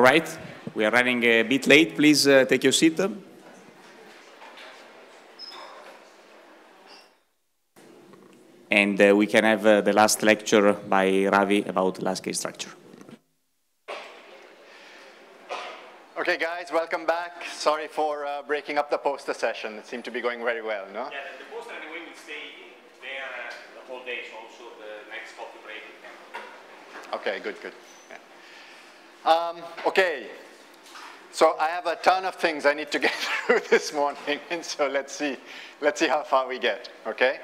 All right, we are running a bit late. Please uh, take your seat. And uh, we can have uh, the last lecture by Ravi about large scale structure. Okay, guys, welcome back. Sorry for uh, breaking up the poster session. It seemed to be going very well, no? Yeah, the poster anyway will stay there uh, the whole day, so also the next coffee break. Okay, good, good. Um, okay, so I have a ton of things I need to get through this morning, and so let's see, let's see how far we get, okay?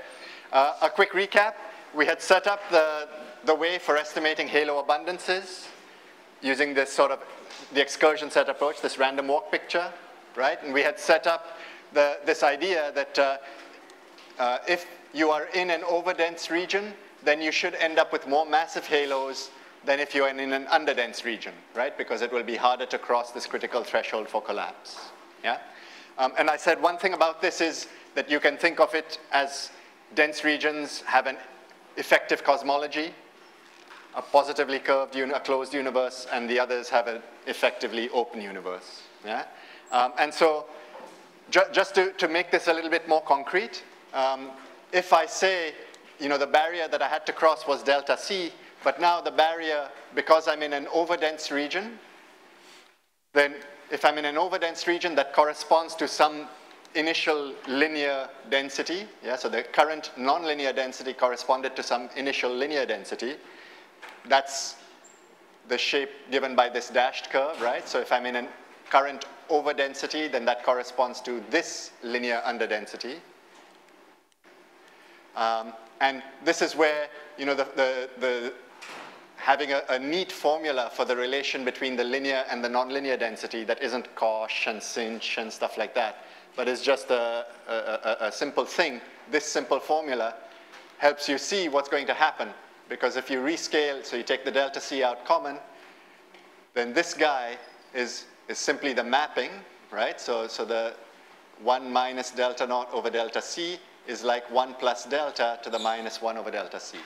Uh, a quick recap. We had set up the, the way for estimating halo abundances using this sort of the excursion set approach, this random walk picture, right? And we had set up the, this idea that uh, uh, if you are in an overdense region, then you should end up with more massive halos than if you're in an underdense region, right? Because it will be harder to cross this critical threshold for collapse, yeah? Um, and I said one thing about this is that you can think of it as dense regions have an effective cosmology, a positively curved, a closed universe, and the others have an effectively open universe. Yeah? Um, and so ju just to, to make this a little bit more concrete, um, if I say, you know, the barrier that I had to cross was delta C, but now the barrier, because I'm in an overdense region, then if I'm in an overdense region, that corresponds to some initial linear density. Yeah, so the current nonlinear density corresponded to some initial linear density. That's the shape given by this dashed curve, right? So if I'm in a current overdensity, then that corresponds to this linear underdensity. Um, and this is where, you know, the, the, the having a, a, neat formula for the relation between the linear and the nonlinear density that isn't cosh and sinh and stuff like that but is just a, a, a, simple thing. This simple formula helps you see what's going to happen. Because if you rescale, so you take the delta C out common, then this guy is, is simply the mapping, right? So, so the 1 minus delta naught over delta C is like 1 plus delta to the minus 1 over delta C.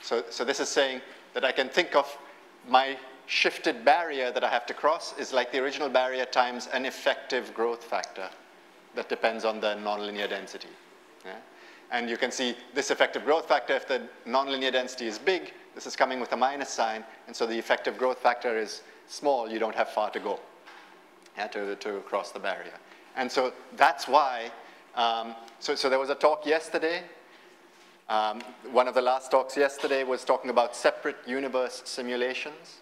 So, so this is saying that I can think of my shifted barrier that I have to cross is like the original barrier times an effective growth factor that depends on the nonlinear density. Yeah? And you can see this effective growth factor, if the nonlinear density is big, this is coming with a minus sign, and so the effective growth factor is small, you don't have far to go yeah, to, to cross the barrier. And so that's why, um, so, so there was a talk yesterday, um, one of the last talks yesterday was talking about separate universe simulations.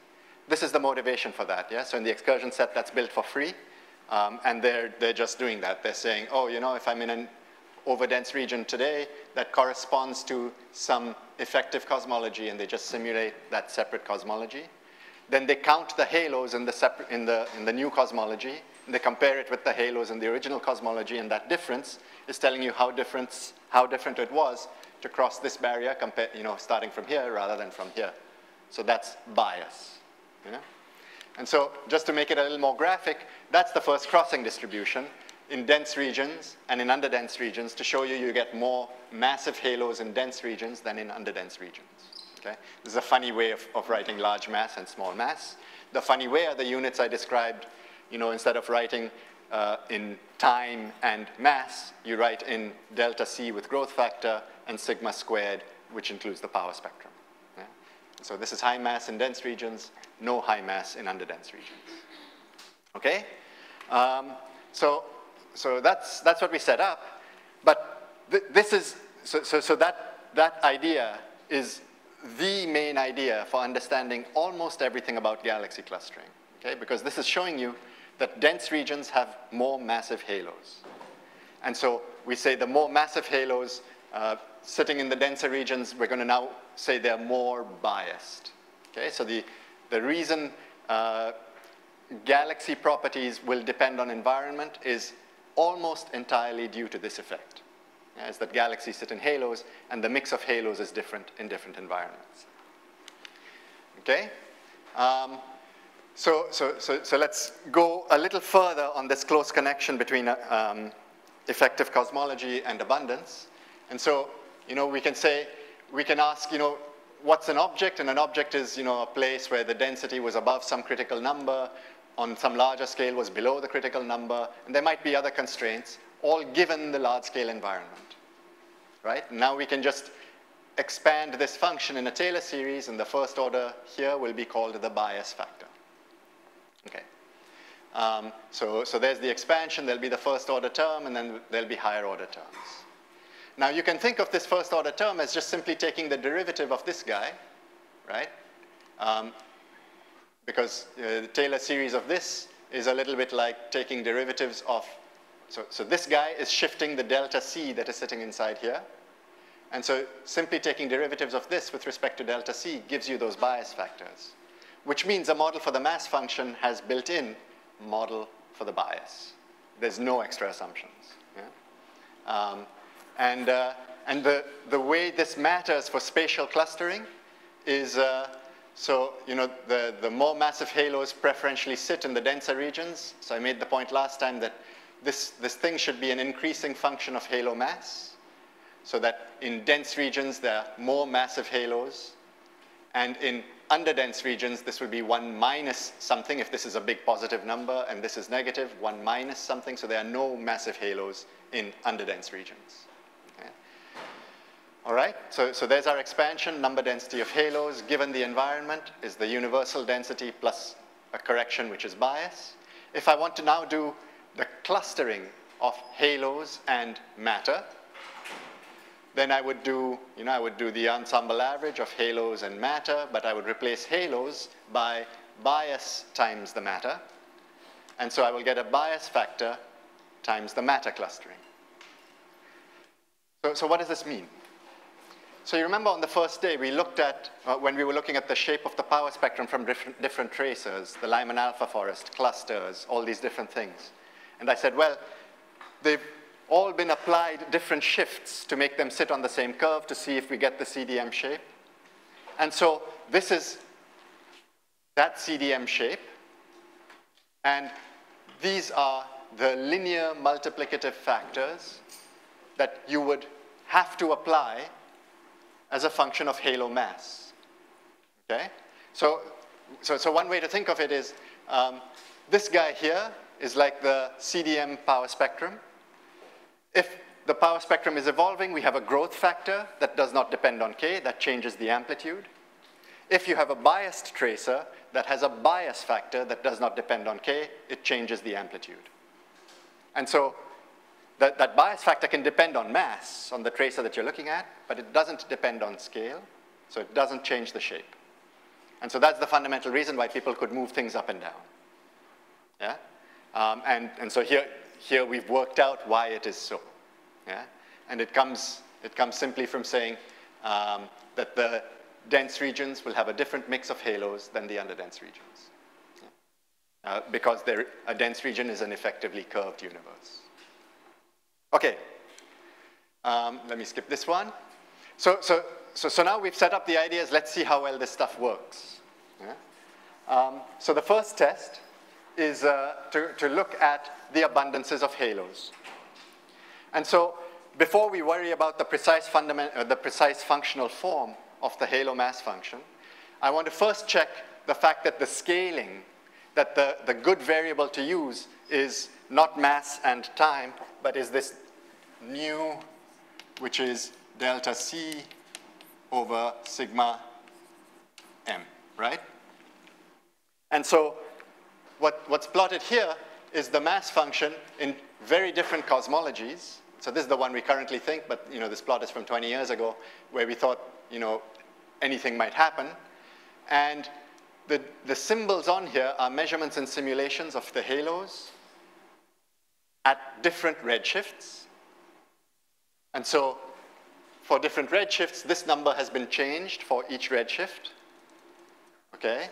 This is the motivation for that, yeah? So in the excursion set, that's built for free. Um, and they're, they're just doing that. They're saying, oh, you know, if I'm in an overdense region today, that corresponds to some effective cosmology, and they just simulate that separate cosmology. Then they count the halos in the, in the, in the new cosmology, and they compare it with the halos in the original cosmology, and that difference is telling you how, how different it was to cross this barrier, compare, you know, starting from here rather than from here. So that's bias. Yeah? And so just to make it a little more graphic, that's the first crossing distribution in dense regions and in underdense regions to show you you get more massive halos in dense regions than in underdense regions. Okay? This is a funny way of, of writing large mass and small mass. The funny way are the units I described, you know, instead of writing uh, in time and mass, you write in delta C with growth factor and sigma squared, which includes the power spectrum. Yeah? So this is high mass in dense regions, no high mass in underdense regions. Okay? Um, so, so that's, that's what we set up. But th this is, so, so, so that, that idea is the main idea for understanding almost everything about galaxy clustering. Okay? Because this is showing you that dense regions have more massive halos. And so we say the more massive halos uh, sitting in the denser regions, we're going to now say they're more biased. Okay, so the, the reason uh, galaxy properties will depend on environment is almost entirely due to this effect. Yeah, is that galaxies sit in halos, and the mix of halos is different in different environments. Okay? Um, so, so, so, so let's go a little further on this close connection between uh, um, effective cosmology and abundance. And so, you know, we can say, we can ask, you know, what's an object? And an object is, you know, a place where the density was above some critical number, on some larger scale was below the critical number, and there might be other constraints, all given the large scale environment, right? Now we can just expand this function in a Taylor series, and the first order here will be called the bias factor. Okay. Um, so, so there's the expansion, there'll be the first order term, and then there'll be higher order terms. Now you can think of this first order term as just simply taking the derivative of this guy, right? Um, because uh, the Taylor series of this is a little bit like taking derivatives of, so, so this guy is shifting the delta C that is sitting inside here. And so simply taking derivatives of this with respect to delta C gives you those bias factors, which means a model for the mass function has built in model for the bias. There's no extra assumptions. Yeah? Um, and, uh, and the, the way this matters for spatial clustering is, uh, so, you know, the, the more massive halos preferentially sit in the denser regions. So I made the point last time that this, this thing should be an increasing function of halo mass, so that in dense regions there are more massive halos, and in underdense regions this would be 1 minus something if this is a big positive number, and this is negative, 1 minus something, so there are no massive halos in underdense regions. All right, so, so there's our expansion. Number density of halos given the environment is the universal density plus a correction, which is bias. If I want to now do the clustering of halos and matter, then I would do, you know, I would do the ensemble average of halos and matter, but I would replace halos by bias times the matter. And so I will get a bias factor times the matter clustering. So, so what does this mean? So you remember on the first day, we looked at, uh, when we were looking at the shape of the power spectrum from different, different tracers, the Lyman alpha forest, clusters, all these different things. And I said, well, they've all been applied different shifts to make them sit on the same curve to see if we get the CDM shape. And so this is that CDM shape. And these are the linear multiplicative factors that you would have to apply as a function of halo mass. Okay? So, so, so one way to think of it is um, this guy here is like the CDM power spectrum. If the power spectrum is evolving, we have a growth factor that does not depend on K, that changes the amplitude. If you have a biased tracer that has a bias factor that does not depend on K, it changes the amplitude. And so that, that bias factor can depend on mass, on the tracer that you're looking at, but it doesn't depend on scale, so it doesn't change the shape. And so that's the fundamental reason why people could move things up and down. Yeah? Um, and, and so here, here we've worked out why it is so. Yeah? And it comes, it comes simply from saying um, that the dense regions will have a different mix of halos than the underdense regions. Yeah? Uh, because a dense region is an effectively curved universe. Okay, um, let me skip this one. So, so, so, so now we've set up the ideas. Let's see how well this stuff works. Yeah? Um, so the first test is uh, to, to look at the abundances of halos. And so before we worry about the precise, uh, the precise functional form of the halo mass function, I want to first check the fact that the scaling, that the, the good variable to use is not mass and time, but is this nu, which is delta C over sigma m, right? And so what, what's plotted here is the mass function in very different cosmologies. So this is the one we currently think, but you know, this plot is from 20 years ago, where we thought you know, anything might happen. And the, the symbols on here are measurements and simulations of the halos at different redshifts. And so for different redshifts, this number has been changed for each redshift. Okay?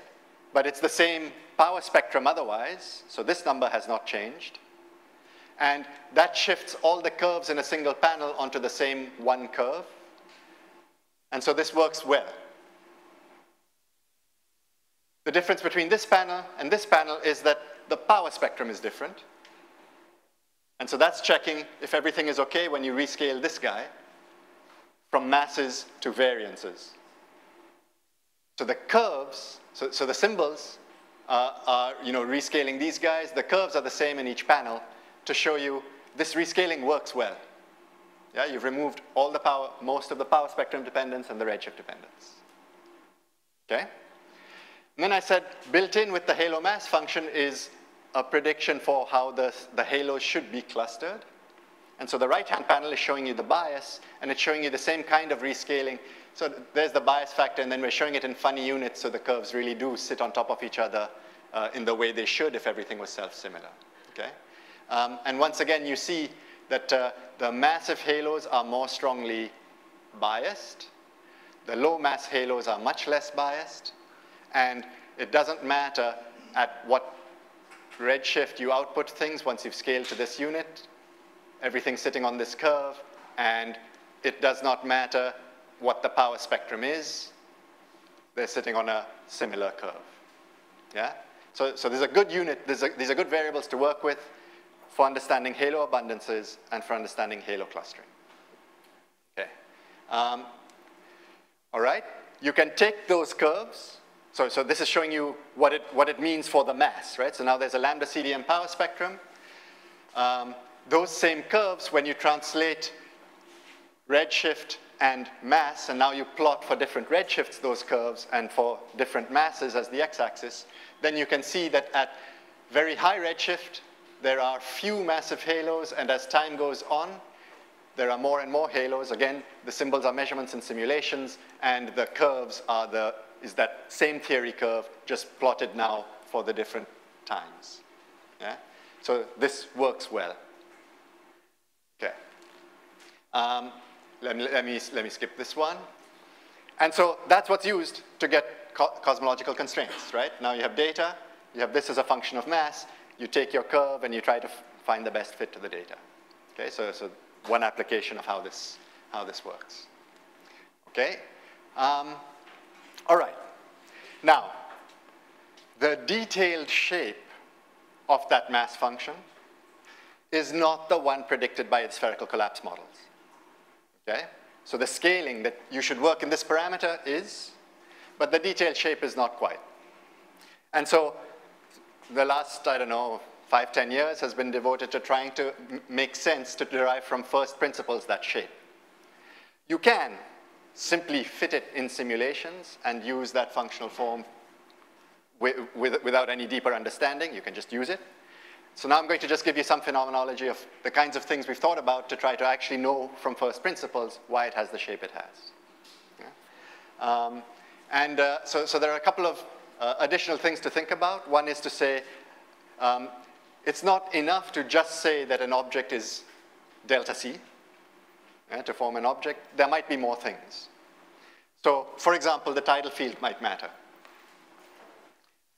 But it's the same power spectrum otherwise, so this number has not changed. And that shifts all the curves in a single panel onto the same one curve. And so this works well. The difference between this panel and this panel is that the power spectrum is different. And so that's checking if everything is okay when you rescale this guy from masses to variances. So the curves, so, so the symbols uh, are you know, rescaling these guys. The curves are the same in each panel to show you this rescaling works well. Yeah, you've removed all the power, most of the power spectrum dependence and the redshift dependence. Okay? And then I said built in with the halo mass function is a prediction for how the, the halos should be clustered. And so the right-hand panel is showing you the bias, and it's showing you the same kind of rescaling. So there's the bias factor, and then we're showing it in funny units, so the curves really do sit on top of each other uh, in the way they should if everything was self-similar, okay? Um, and once again, you see that uh, the massive halos are more strongly biased. The low mass halos are much less biased. And it doesn't matter at what redshift you output things once you've scaled to this unit. Everything's sitting on this curve. And it does not matter what the power spectrum is. They're sitting on a similar curve. Yeah? So, so there's a good unit, there's a, these are good variables to work with for understanding halo abundances and for understanding halo clustering. Okay. Um, all right. You can take those curves. So, so this is showing you what it, what it means for the mass, right? So now there's a lambda CDM power spectrum. Um, those same curves, when you translate redshift and mass, and now you plot for different redshifts those curves and for different masses as the x-axis, then you can see that at very high redshift, there are few massive halos, and as time goes on, there are more and more halos. Again, the symbols are measurements and simulations, and the curves are the, is that same theory curve, just plotted now for the different times. Yeah? So this works well. Okay. Um, let, me, let, me, let me skip this one. And so that's what's used to get co cosmological constraints, right? Now you have data, you have this as a function of mass, you take your curve and you try to find the best fit to the data. Okay, so, so one application of how this, how this works. Okay, um, all right. Now, the detailed shape of that mass function is not the one predicted by spherical collapse models. Okay? So the scaling that you should work in this parameter is, but the detailed shape is not quite. And so the last, I don't know, five, ten years has been devoted to trying to make sense to derive from first principles that shape. You can simply fit it in simulations and use that functional form with, with, without any deeper understanding. You can just use it. So now I'm going to just give you some phenomenology of the kinds of things we've thought about to try to actually know from first principles why it has the shape it has. Yeah? Um, and uh, so, so there are a couple of uh, additional things to think about. One is to say um, it's not enough to just say that an object is delta C uh, to form an object. There might be more things. So, for example, the tidal field might matter.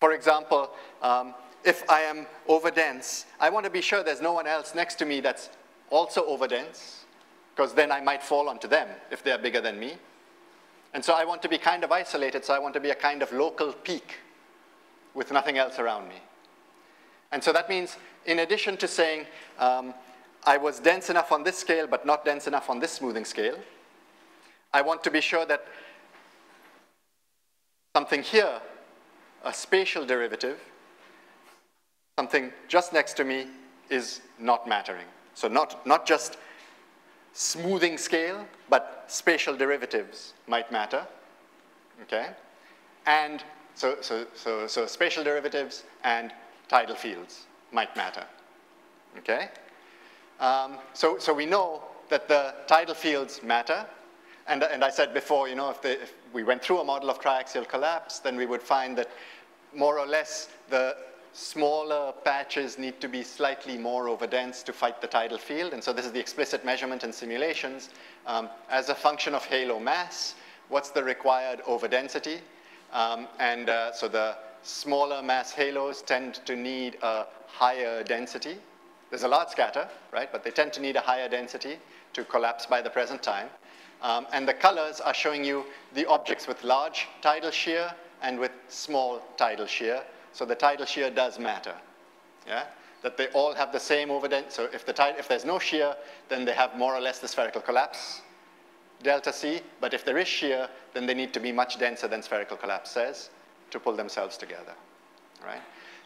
For example, um, if I am overdense, I want to be sure there's no one else next to me that's also overdense, because then I might fall onto them if they're bigger than me. And so I want to be kind of isolated, so I want to be a kind of local peak with nothing else around me. And so that means, in addition to saying, um, I was dense enough on this scale, but not dense enough on this smoothing scale, I want to be sure that something here, a spatial derivative, something just next to me is not mattering. So not, not just smoothing scale, but spatial derivatives might matter, okay? And so, so, so, so spatial derivatives and tidal fields might matter, okay? Um, so, so we know that the tidal fields matter, and, and I said before, you know, if, if we went through a model of triaxial collapse, then we would find that more or less the smaller patches need to be slightly more overdense to fight the tidal field. And so this is the explicit measurement in simulations. Um, as a function of halo mass, what's the required overdensity? Um, and uh, so the smaller mass halos tend to need a higher density. There's a large scatter, right? But they tend to need a higher density to collapse by the present time. Um, and the colors are showing you the objects with large tidal shear and with small tidal shear. So the tidal shear does matter. Yeah? That they all have the same overdensity. So if, the if there's no shear, then they have more or less the spherical collapse, delta C. But if there is shear, then they need to be much denser than spherical collapse says to pull themselves together. right?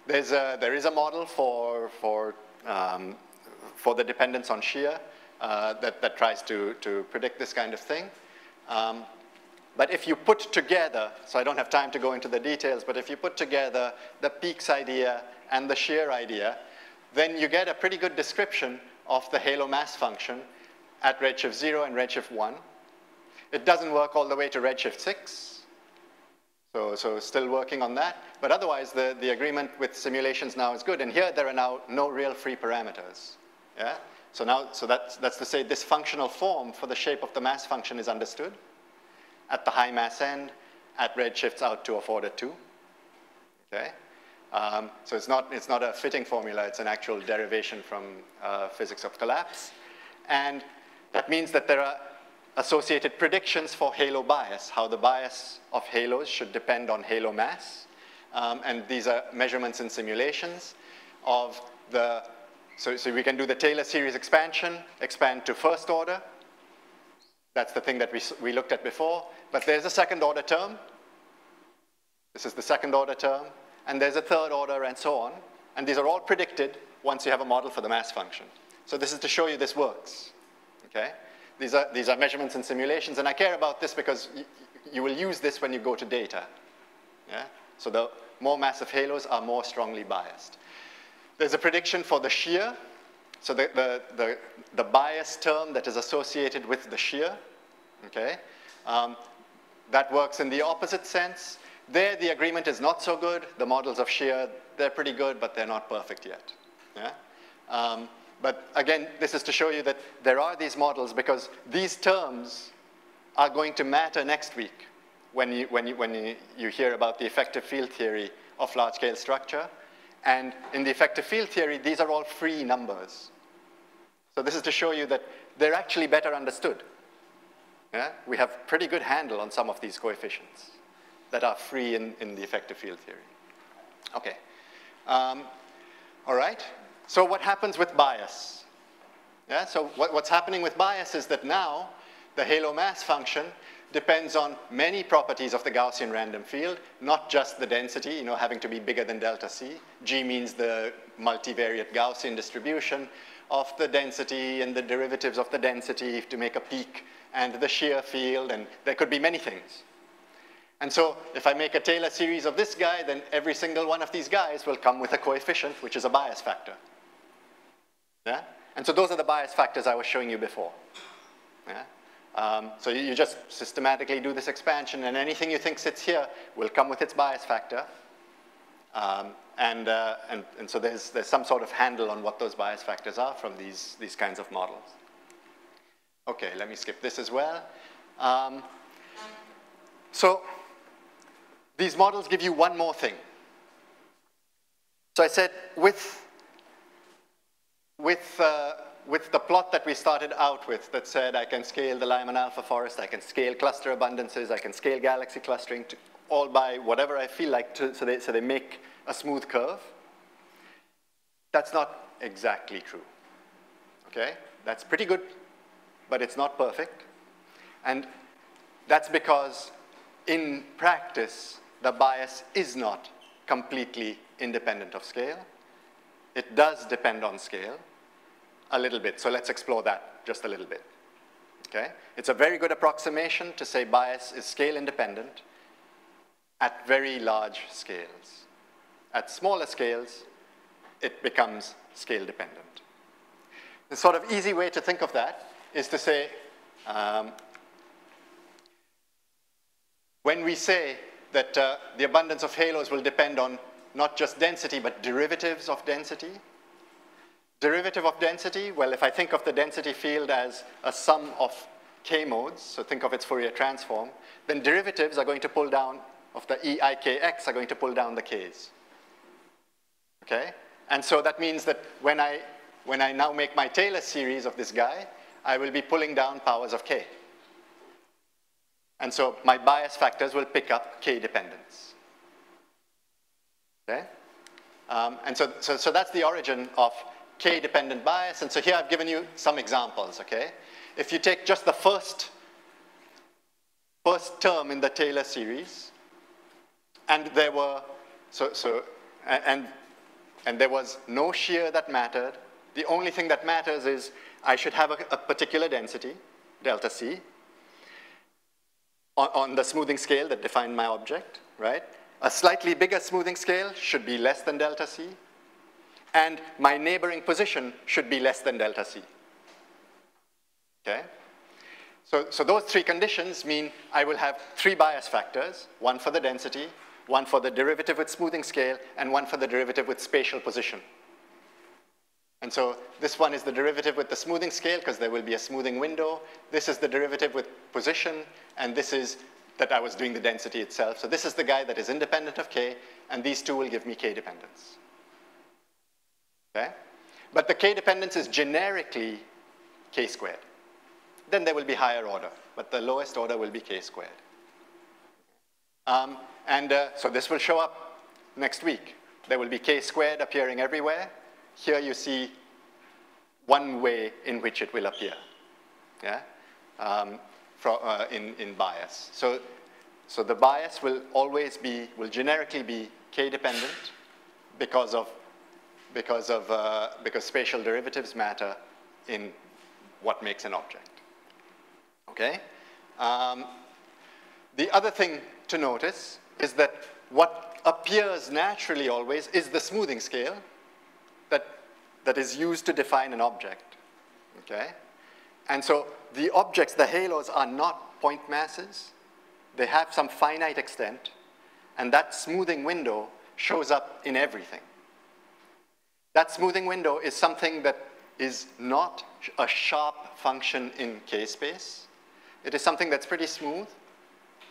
There's a, there is a model for, for, um, for the dependence on shear uh, that, that tries to, to predict this kind of thing. Um, but if you put together, so I don't have time to go into the details, but if you put together the peaks idea and the shear idea, then you get a pretty good description of the halo mass function at redshift 0 and redshift 1. It doesn't work all the way to redshift 6, so, so still working on that. But otherwise, the, the agreement with simulations now is good. And here, there are now no real free parameters. Yeah? So now, so that's, that's to say this functional form for the shape of the mass function is understood at the high mass end, at redshifts out to of order 2. Okay? Um, so it's not, it's not a fitting formula, it's an actual derivation from uh, physics of collapse. And that means that there are associated predictions for halo bias, how the bias of halos should depend on halo mass. Um, and these are measurements in simulations of the, so, so we can do the Taylor series expansion, expand to first order. That's the thing that we, we looked at before. But there's a second order term. This is the second order term and there's a third order, and so on. And these are all predicted once you have a model for the mass function. So this is to show you this works. Okay? These are, these are measurements and simulations, and I care about this because you will use this when you go to data. Yeah? So the more massive halos are more strongly biased. There's a prediction for the shear, so the, the, the, the bias term that is associated with the shear, okay? Um, that works in the opposite sense. There, the agreement is not so good. The models of shear, they're pretty good, but they're not perfect yet. Yeah? Um, but again, this is to show you that there are these models because these terms are going to matter next week when you, when you, when you, you hear about the effective field theory of large-scale structure. And in the effective field theory, these are all free numbers. So this is to show you that they're actually better understood. Yeah? We have pretty good handle on some of these coefficients that are free in, in the effective field theory. Okay. Um, all right. So what happens with bias? Yeah, so what, what's happening with bias is that now the halo mass function depends on many properties of the Gaussian random field, not just the density, you know, having to be bigger than delta C. G means the multivariate Gaussian distribution of the density and the derivatives of the density to make a peak and the shear field, and there could be many things. And so if I make a Taylor series of this guy, then every single one of these guys will come with a coefficient, which is a bias factor. Yeah? And so those are the bias factors I was showing you before. Yeah? Um, so you, just systematically do this expansion, and anything you think sits here will come with its bias factor. Um, and, uh, and, and so there's, there's some sort of handle on what those bias factors are from these, these kinds of models. Okay, let me skip this as well. Um, so these models give you one more thing. So I said with, with, uh, with the plot that we started out with that said I can scale the Lyman alpha forest, I can scale cluster abundances, I can scale galaxy clustering to, all by whatever I feel like to, so, they, so they make a smooth curve. That's not exactly true. Okay? That's pretty good, but it's not perfect. And that's because in practice, the bias is not completely independent of scale. It does depend on scale a little bit. So let's explore that just a little bit. Okay? It's a very good approximation to say bias is scale independent at very large scales. At smaller scales, it becomes scale dependent. The sort of easy way to think of that is to say, um, when we say that uh, the abundance of halos will depend on not just density, but derivatives of density. Derivative of density, well, if I think of the density field as a sum of k modes, so think of its Fourier transform, then derivatives are going to pull down, of the eikx are going to pull down the k's. Okay? And so that means that when I, when I now make my Taylor series of this guy, I will be pulling down powers of k. And so my bias factors will pick up k dependence. Okay? Um, and so, so, so that's the origin of k-dependent bias. And so here I've given you some examples, okay? If you take just the first, first term in the Taylor series, and there were, so, so And, and there was no shear that mattered. The only thing that matters is I should have a, a particular density, delta C, on, on the smoothing scale that defined my object, right? A slightly bigger smoothing scale should be less than delta C, and my neighboring position should be less than delta C. Okay? So, so those three conditions mean I will have three bias factors, one for the density, one for the derivative with smoothing scale, and one for the derivative with spatial position. And so this one is the derivative with the smoothing scale because there will be a smoothing window. This is the derivative with position, and this is that I was doing the density itself. So this is the guy that is independent of k, and these two will give me k dependence. Okay? But the k dependence is generically k squared. Then there will be higher order, but the lowest order will be k squared. Um, and uh, so this will show up next week. There will be k squared appearing everywhere. Here you see one way in which it will appear, yeah, um, uh, in, in bias. So, so the bias will always be, will generically be k-dependent because of, because of, uh, because spatial derivatives matter in what makes an object, okay? Um, the other thing to notice is that what appears naturally always is the smoothing scale that, that is used to define an object, okay? And so the objects, the halos, are not point masses. They have some finite extent, and that smoothing window shows up in everything. That smoothing window is something that is not a sharp function in k-space. It is something that's pretty smooth,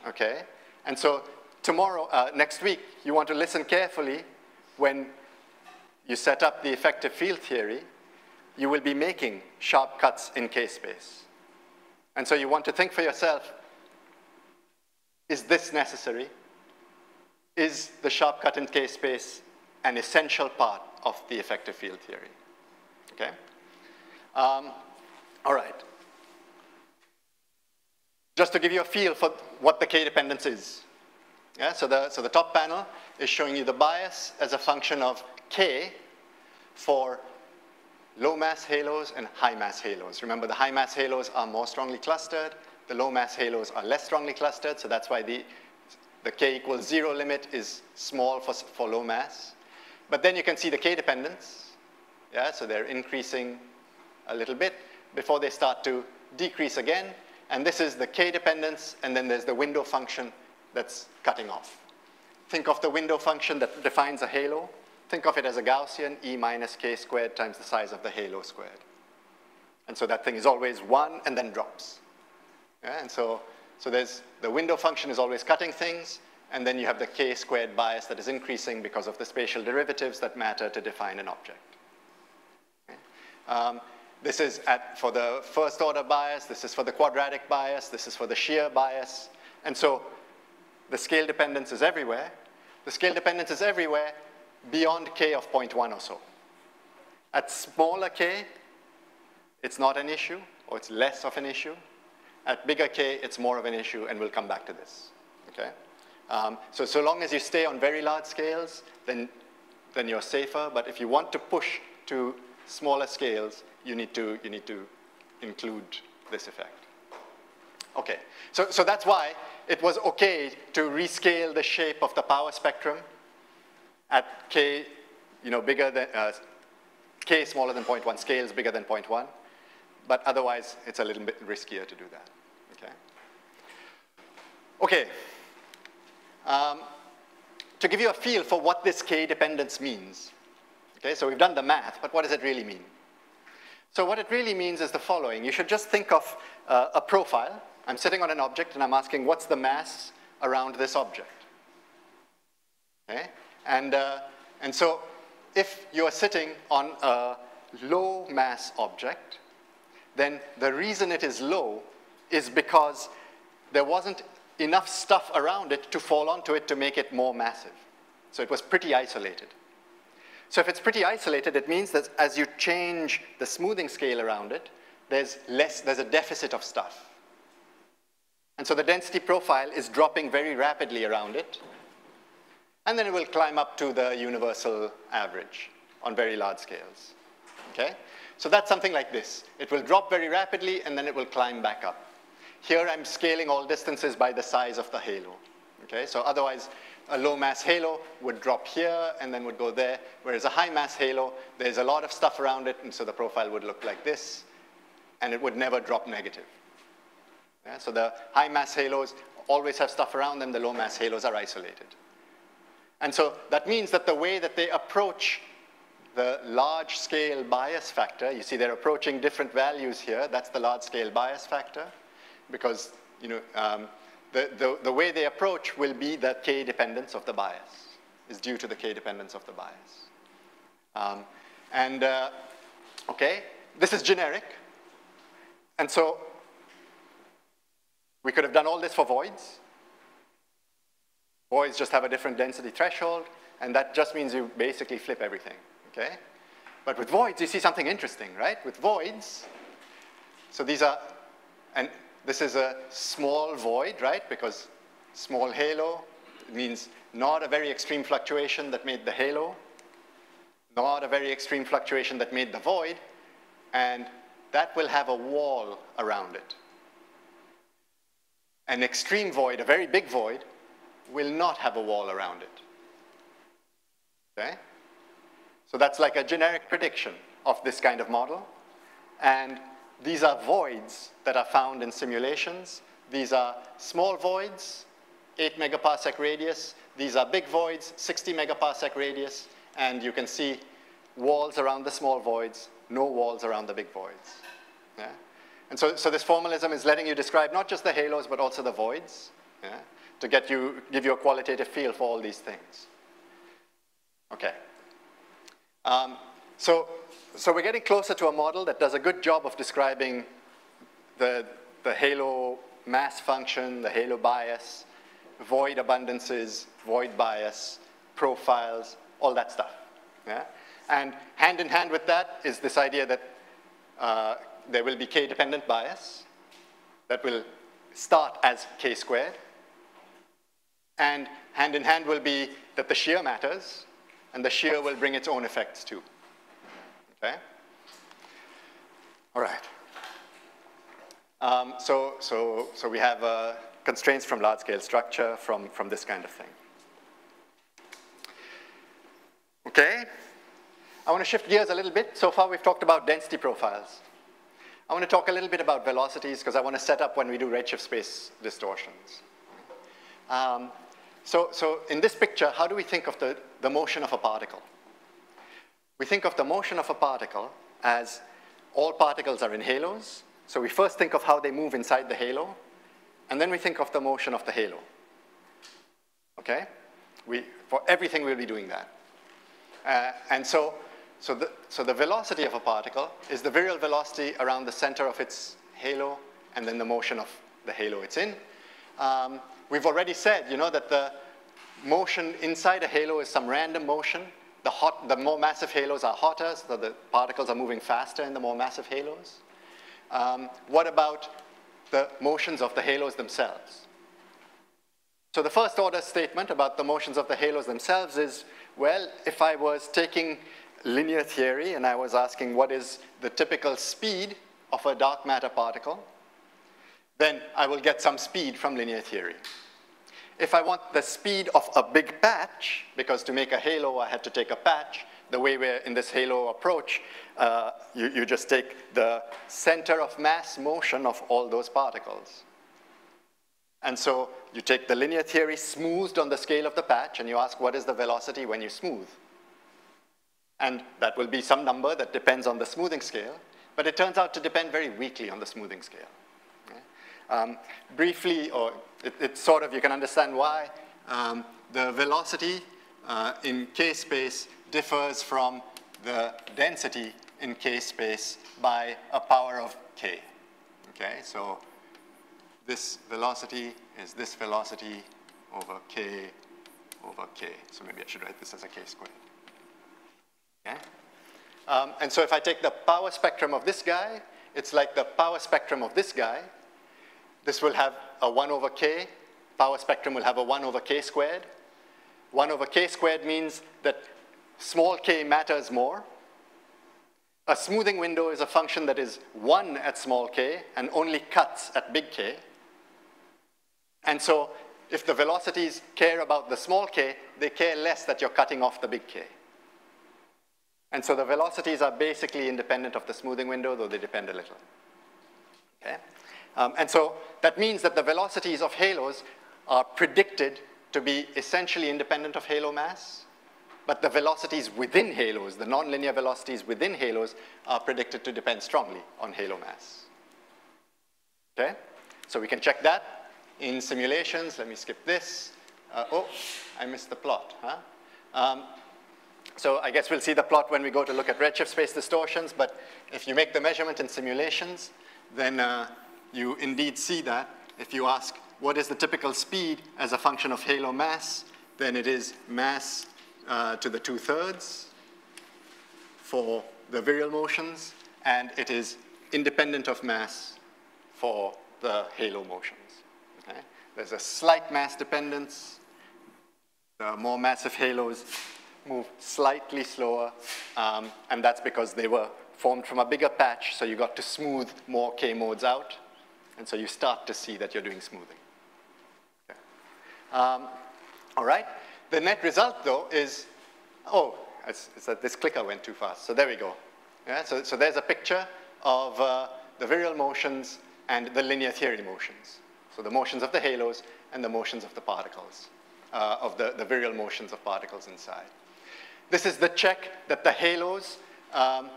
okay? And so tomorrow, uh, next week, you want to listen carefully when you set up the effective field theory, you will be making sharp cuts in k-space. And so you want to think for yourself, is this necessary? Is the sharp cut in k-space an essential part of the effective field theory? Okay? Um, all right. Just to give you a feel for what the k-dependence is. Yeah, so, the, so the top panel is showing you the bias as a function of k for low mass halos and high mass halos. Remember, the high mass halos are more strongly clustered. The low mass halos are less strongly clustered, so that's why the, the k equals zero limit is small for, for low mass. But then you can see the k dependence. Yeah, so they're increasing a little bit before they start to decrease again. And this is the k dependence, and then there's the window function that's cutting off. Think of the window function that defines a halo. Think of it as a Gaussian E minus k squared times the size of the halo squared. And so that thing is always one and then drops. Yeah, and so, so there's, the window function is always cutting things, and then you have the k squared bias that is increasing because of the spatial derivatives that matter to define an object. Okay. Um, this is at, for the first order bias, this is for the quadratic bias, this is for the shear bias. And so the scale dependence is everywhere. The scale dependence is everywhere beyond k of 0.1 or so. At smaller k, it's not an issue, or it's less of an issue. At bigger k, it's more of an issue, and we'll come back to this, okay? Um, so, so long as you stay on very large scales, then, then you're safer, but if you want to push to smaller scales, you need to, you need to include this effect. Okay, so, so that's why it was okay to rescale the shape of the power spectrum at k, you know, bigger than, uh, k smaller than 0.1, scales bigger than 0.1. But otherwise, it's a little bit riskier to do that, okay? Okay, um, to give you a feel for what this k dependence means, okay, so we've done the math, but what does it really mean? So what it really means is the following. You should just think of uh, a profile I'm sitting on an object and I'm asking what's the mass around this object. Okay? And, uh, and so if you're sitting on a low mass object, then the reason it is low is because there wasn't enough stuff around it to fall onto it to make it more massive. So it was pretty isolated. So if it's pretty isolated, it means that as you change the smoothing scale around it, there's less, there's a deficit of stuff. And so the density profile is dropping very rapidly around it. and then it will climb up to the universal average on very large scales. Okay? So that's something like this. It will drop very rapidly, and then it will climb back up. Here I'm scaling all distances by the size of the halo. Okay? So otherwise, a low mass halo would drop here and then would go there, whereas a high mass halo, there's a lot of stuff around it, and so the profile would look like this, and it would never drop negative. Yeah? So the high mass halos always have stuff around them, the low mass halos are isolated. And so that means that the way that they approach the large scale bias factor, you see they're approaching different values here, that's the large scale bias factor, because you know, um, the, the, the way they approach will be the k dependence of the bias, is due to the k dependence of the bias. Um, and uh, okay, this is generic. And so we could have done all this for voids. Voids just have a different density threshold, and that just means you basically flip everything, okay? But with voids, you see something interesting, right? With voids, so these are, and this is a small void, right? Because small halo means not a very extreme fluctuation that made the halo, not a very extreme fluctuation that made the void, and that will have a wall around it. An extreme void, a very big void, will not have a wall around it. Okay? So that's like a generic prediction of this kind of model. And these are voids that are found in simulations. These are small voids, 8 megaparsec radius. These are big voids, 60 megaparsec radius. And you can see walls around the small voids, no walls around the big voids. Yeah? And so, so this formalism is letting you describe not just the halos, but also the voids, yeah? to get you, give you a qualitative feel for all these things. Okay. Um, so, so we're getting closer to a model that does a good job of describing the, the halo mass function, the halo bias, void abundances, void bias, profiles, all that stuff. Yeah? And hand in hand with that is this idea that uh, there will be k-dependent bias that will start as k squared. And hand in hand will be that the shear matters, and the shear will bring its own effects too. Okay? All right. Um, so, so, so we have uh, constraints from large-scale structure from, from this kind of thing. Okay? I want to shift gears a little bit. So far we've talked about density profiles. I want to talk a little bit about velocities because I want to set up when we do redshift space distortions. Um, so, so in this picture, how do we think of the, the motion of a particle? We think of the motion of a particle as all particles are in halos. So we first think of how they move inside the halo, and then we think of the motion of the halo. Okay? We, for everything, we'll be doing that. Uh, and so so the, so the velocity of a particle is the virial velocity around the center of its halo and then the motion of the halo it's in. Um, we've already said, you know, that the motion inside a halo is some random motion. The, hot, the more massive halos are hotter, so the particles are moving faster in the more massive halos. Um, what about the motions of the halos themselves? So the first order statement about the motions of the halos themselves is, well, if I was taking linear theory, and I was asking what is the typical speed of a dark matter particle, then I will get some speed from linear theory. If I want the speed of a big patch, because to make a halo I had to take a patch, the way we're in this halo approach, uh, you, you just take the center of mass motion of all those particles. And so you take the linear theory smoothed on the scale of the patch, and you ask what is the velocity when you smooth. And that will be some number that depends on the smoothing scale, but it turns out to depend very weakly on the smoothing scale. Um, briefly, or it, it's sort of, you can understand why, um, the velocity uh, in k-space differs from the density in k-space by a power of k. Okay, so this velocity is this velocity over k over k. So maybe I should write this as a k squared. Okay? Um, and so if I take the power spectrum of this guy, it's like the power spectrum of this guy. This will have a 1 over k. Power spectrum will have a 1 over k squared. 1 over k squared means that small k matters more. A smoothing window is a function that is 1 at small k and only cuts at big K. And so if the velocities care about the small k, they care less that you're cutting off the big K. And so the velocities are basically independent of the smoothing window, though they depend a little. Okay? Um, and so that means that the velocities of halos are predicted to be essentially independent of halo mass, but the velocities within halos, the nonlinear velocities within halos, are predicted to depend strongly on halo mass. Okay? So we can check that in simulations. Let me skip this. Uh, oh, I missed the plot. Huh? Um, so I guess we'll see the plot when we go to look at redshift space distortions, but if you make the measurement in simulations, then uh, you indeed see that. If you ask what is the typical speed as a function of halo mass, then it is mass uh, to the two-thirds for the virial motions, and it is independent of mass for the halo motions. Okay? There's a slight mass dependence. The more massive halos move slightly slower, um, and that's because they were formed from a bigger patch, so you got to smooth more K modes out, and so you start to see that you're doing smoothing. Okay. Um, all right, the net result though is, oh, it's, it's that this clicker went too fast, so there we go. Yeah, so, so there's a picture of uh, the virial motions and the linear theory motions. So the motions of the halos and the motions of the particles, uh, of the, the virial motions of particles inside. This is the check that the halos, um,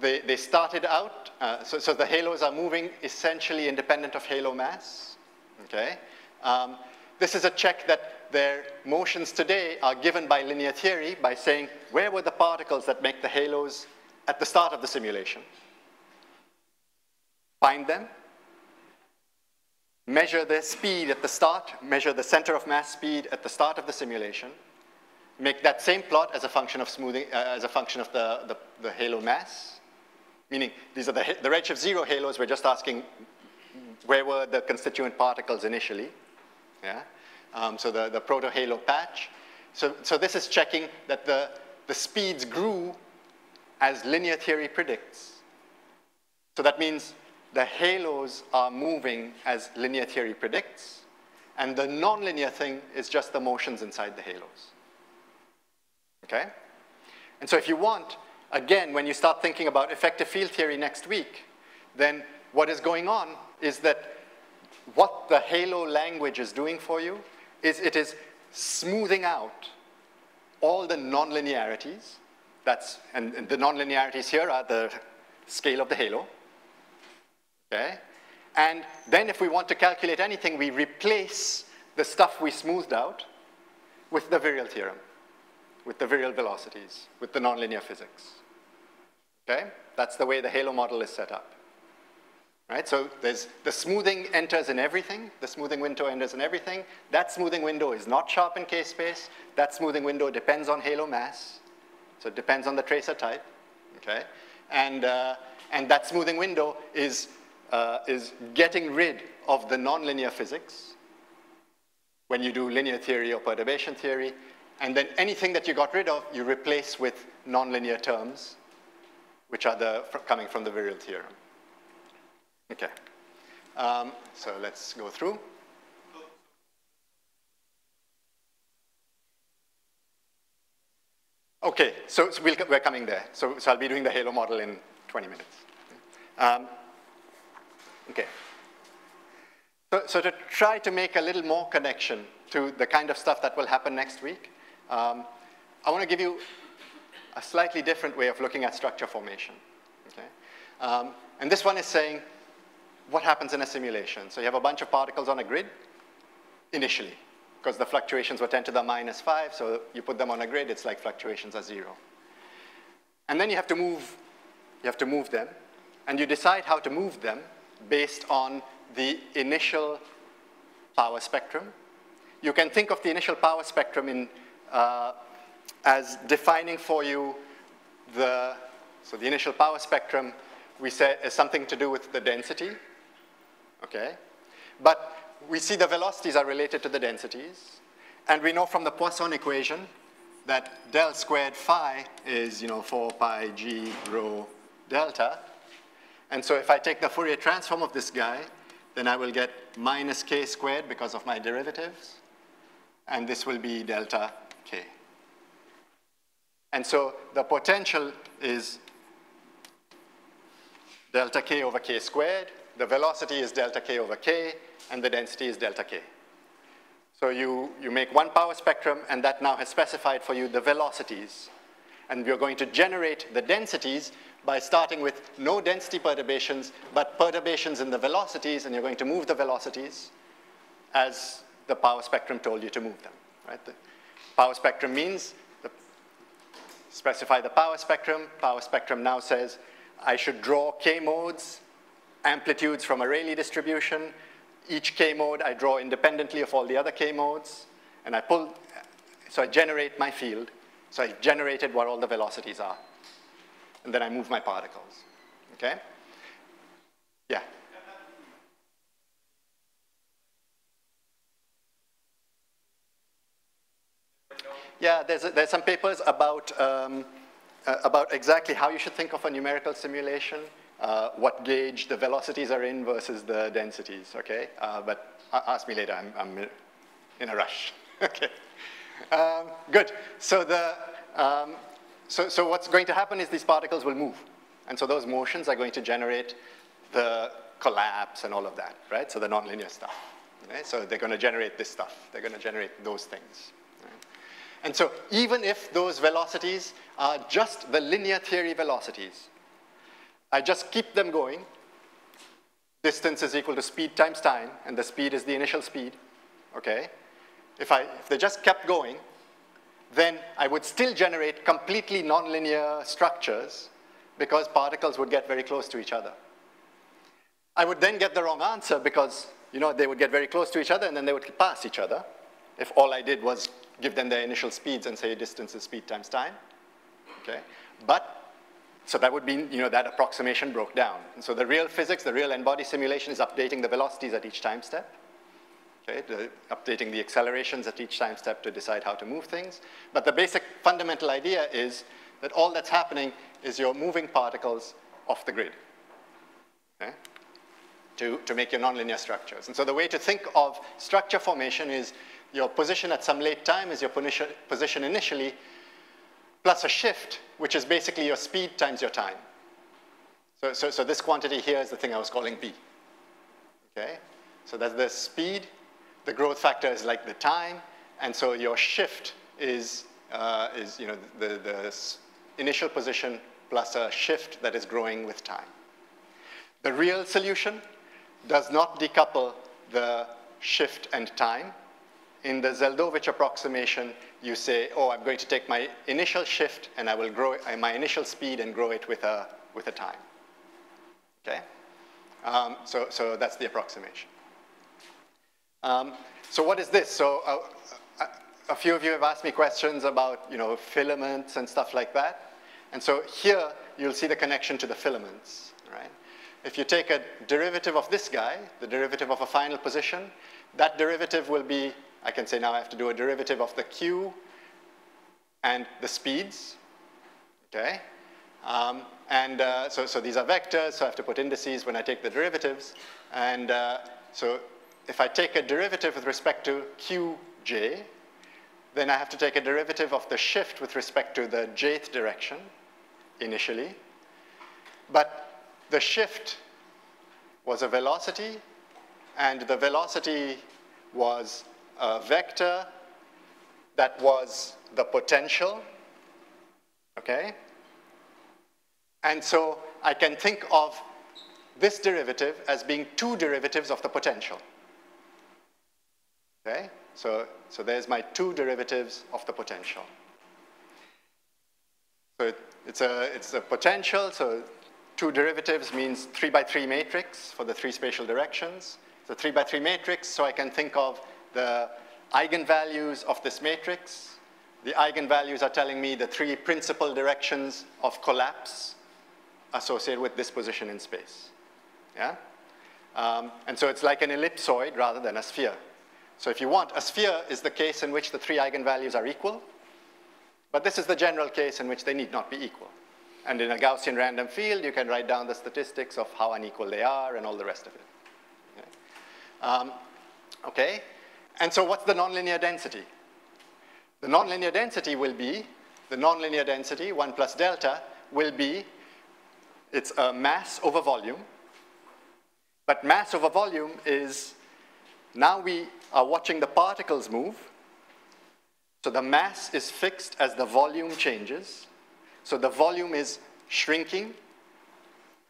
they, they started out, uh, so, so the halos are moving essentially independent of halo mass, okay? Um, this is a check that their motions today are given by linear theory by saying, where were the particles that make the halos at the start of the simulation? Find them, measure their speed at the start, measure the center of mass speed at the start of the simulation, make that same plot as a function of smoothing, uh, as a function of the, the, the, halo mass, meaning these are the, the redshift zero halos, we're just asking where were the constituent particles initially, yeah? Um, so the, the proto-halo patch. So, so this is checking that the, the speeds grew as linear theory predicts. So that means the halos are moving as linear theory predicts, and the nonlinear thing is just the motions inside the halos okay? And so if you want, again, when you start thinking about effective field theory next week, then what is going on is that what the Halo language is doing for you is it is smoothing out all the nonlinearities. That's, and, and the nonlinearities here are the scale of the halo. Okay? And then if we want to calculate anything, we replace the stuff we smoothed out with the virial theorem with the virial velocities, with the nonlinear physics. Okay? That's the way the halo model is set up. Right? So there's the smoothing enters in everything. The smoothing window enters in everything. That smoothing window is not sharp in k-space. That smoothing window depends on halo mass. So it depends on the tracer type. Okay? And, uh, and that smoothing window is, uh, is getting rid of the nonlinear physics when you do linear theory or perturbation theory, and then anything that you got rid of, you replace with nonlinear terms, which are the, coming from the virial theorem. Okay. Um, so let's go through. Okay, so, so we we are coming there. So, so I'll be doing the halo model in 20 minutes. Um, okay. So, so to try to make a little more connection to the kind of stuff that will happen next week, um, I want to give you a slightly different way of looking at structure formation. Okay? Um, and this one is saying what happens in a simulation. So you have a bunch of particles on a grid initially, because the fluctuations were 10 to the minus 5, so you put them on a grid, it's like fluctuations are zero. And then you have to move, you have to move them, and you decide how to move them based on the initial power spectrum. You can think of the initial power spectrum in uh, as defining for you the, so the initial power spectrum we say is something to do with the density, okay? But we see the velocities are related to the densities, And we know from the Poisson equation that del squared phi is, you know, 4 pi g rho delta. And so if I take the Fourier transform of this guy, then I will get minus k squared because of my derivatives. And this will be delta k. And so the potential is delta k over k squared. The velocity is delta k over k, and the density is delta k. So you, you make one power spectrum, and that now has specified for you the velocities. And you're going to generate the densities by starting with no density perturbations, but perturbations in the velocities, and you're going to move the velocities as the power spectrum told you to move them. Right? The power spectrum means specify the power spectrum. Power spectrum now says I should draw k modes, amplitudes from a Rayleigh distribution. Each k mode I draw independently of all the other k modes, and I pull, so I generate my field. So I generated what all the velocities are and then I move my particles. Okay? Yeah. Yeah, there's, there's some papers about, um, uh, about exactly how you should think of a numerical simulation, uh, what gauge the velocities are in versus the densities, okay? Uh, but ask me later, I'm, I'm in a rush, okay? Um, good, so the, um, so, so what's going to happen is these particles will move. And so those motions are going to generate the collapse and all of that, right? So the nonlinear stuff. Okay? So they're going to generate this stuff. They're going to generate those things. And so even if those velocities are just the linear theory velocities, I just keep them going. Distance is equal to speed times time, and the speed is the initial speed, okay? If, I, if they just kept going, then I would still generate completely nonlinear structures because particles would get very close to each other. I would then get the wrong answer because you know, they would get very close to each other and then they would pass each other if all I did was give them their initial speeds and say distance is speed times time. Okay? But, so that would mean you know, that approximation broke down. And so the real physics, the real n-body simulation is updating the velocities at each time step okay, the, updating the accelerations at each time step to decide how to move things. But the basic fundamental idea is that all that's happening is you're moving particles off the grid okay, to, to make your nonlinear structures. And so the way to think of structure formation is your position at some late time is your position initially plus a shift, which is basically your speed times your time. So, so, so this quantity here is the thing I was calling B. Okay? So that's the speed the growth factor is like the time, and so your shift is, uh, is you know, the, the initial position plus a shift that is growing with time. The real solution does not decouple the shift and time. In the Zeldovich approximation, you say, oh, I'm going to take my initial shift and I will grow uh, my initial speed and grow it with a, with a time. Okay? Um, so, so that's the approximation. Um, so what is this? So uh, a few of you have asked me questions about you know, filaments and stuff like that. And so here, you'll see the connection to the filaments, right? If you take a derivative of this guy, the derivative of a final position, that derivative will be, I can say now I have to do a derivative of the q and the speeds, okay? Um, and uh, so, so these are vectors, so I have to put indices when I take the derivatives. And uh, so if I take a derivative with respect to qj, then I have to take a derivative of the shift with respect to the jth direction initially. But the shift was a velocity, and the velocity was a vector that was the potential, okay? And so I can think of this derivative as being two derivatives of the potential. Okay? So, so there's my two derivatives of the potential. So it, it's, a, it's a potential, so two derivatives means three by three matrix for the three spatial directions. So three by three matrix, so I can think of the eigenvalues of this matrix. The eigenvalues are telling me the three principal directions of collapse associated with this position in space. Yeah? Um, and so it's like an ellipsoid rather than a sphere. So if you want, a sphere is the case in which the three eigenvalues are equal, but this is the general case in which they need not be equal. And in a Gaussian random field, you can write down the statistics of how unequal they are and all the rest of it. Okay. Um, okay? And so what's the nonlinear density? The nonlinear density will be, the nonlinear density, 1 plus delta, will be, it's a mass over volume. But mass over volume is, now we are watching the particles move. So the mass is fixed as the volume changes. So the volume is shrinking,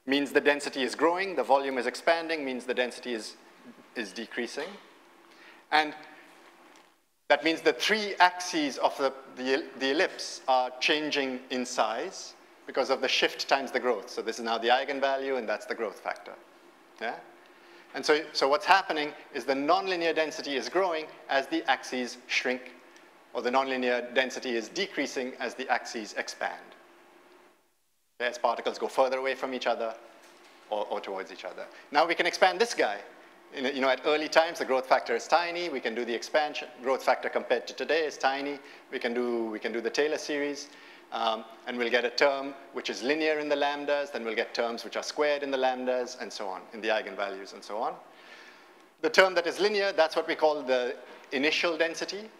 means the density is growing. The volume is expanding, means the density is, is decreasing. And that means the three axes of the, the, the ellipse are changing in size because of the shift times the growth. So this is now the eigenvalue, and that's the growth factor. Yeah? And so, so what's happening is the nonlinear density is growing as the axes shrink, or the nonlinear density is decreasing as the axes expand. As particles go further away from each other or, or towards each other. Now we can expand this guy. You know, at early times, the growth factor is tiny. We can do the expansion. Growth factor compared to today is tiny. We can do, we can do the Taylor series. Um, and we'll get a term which is linear in the lambdas, then we'll get terms which are squared in the lambdas, and so on, in the eigenvalues and so on. The term that is linear, that's what we call the initial density.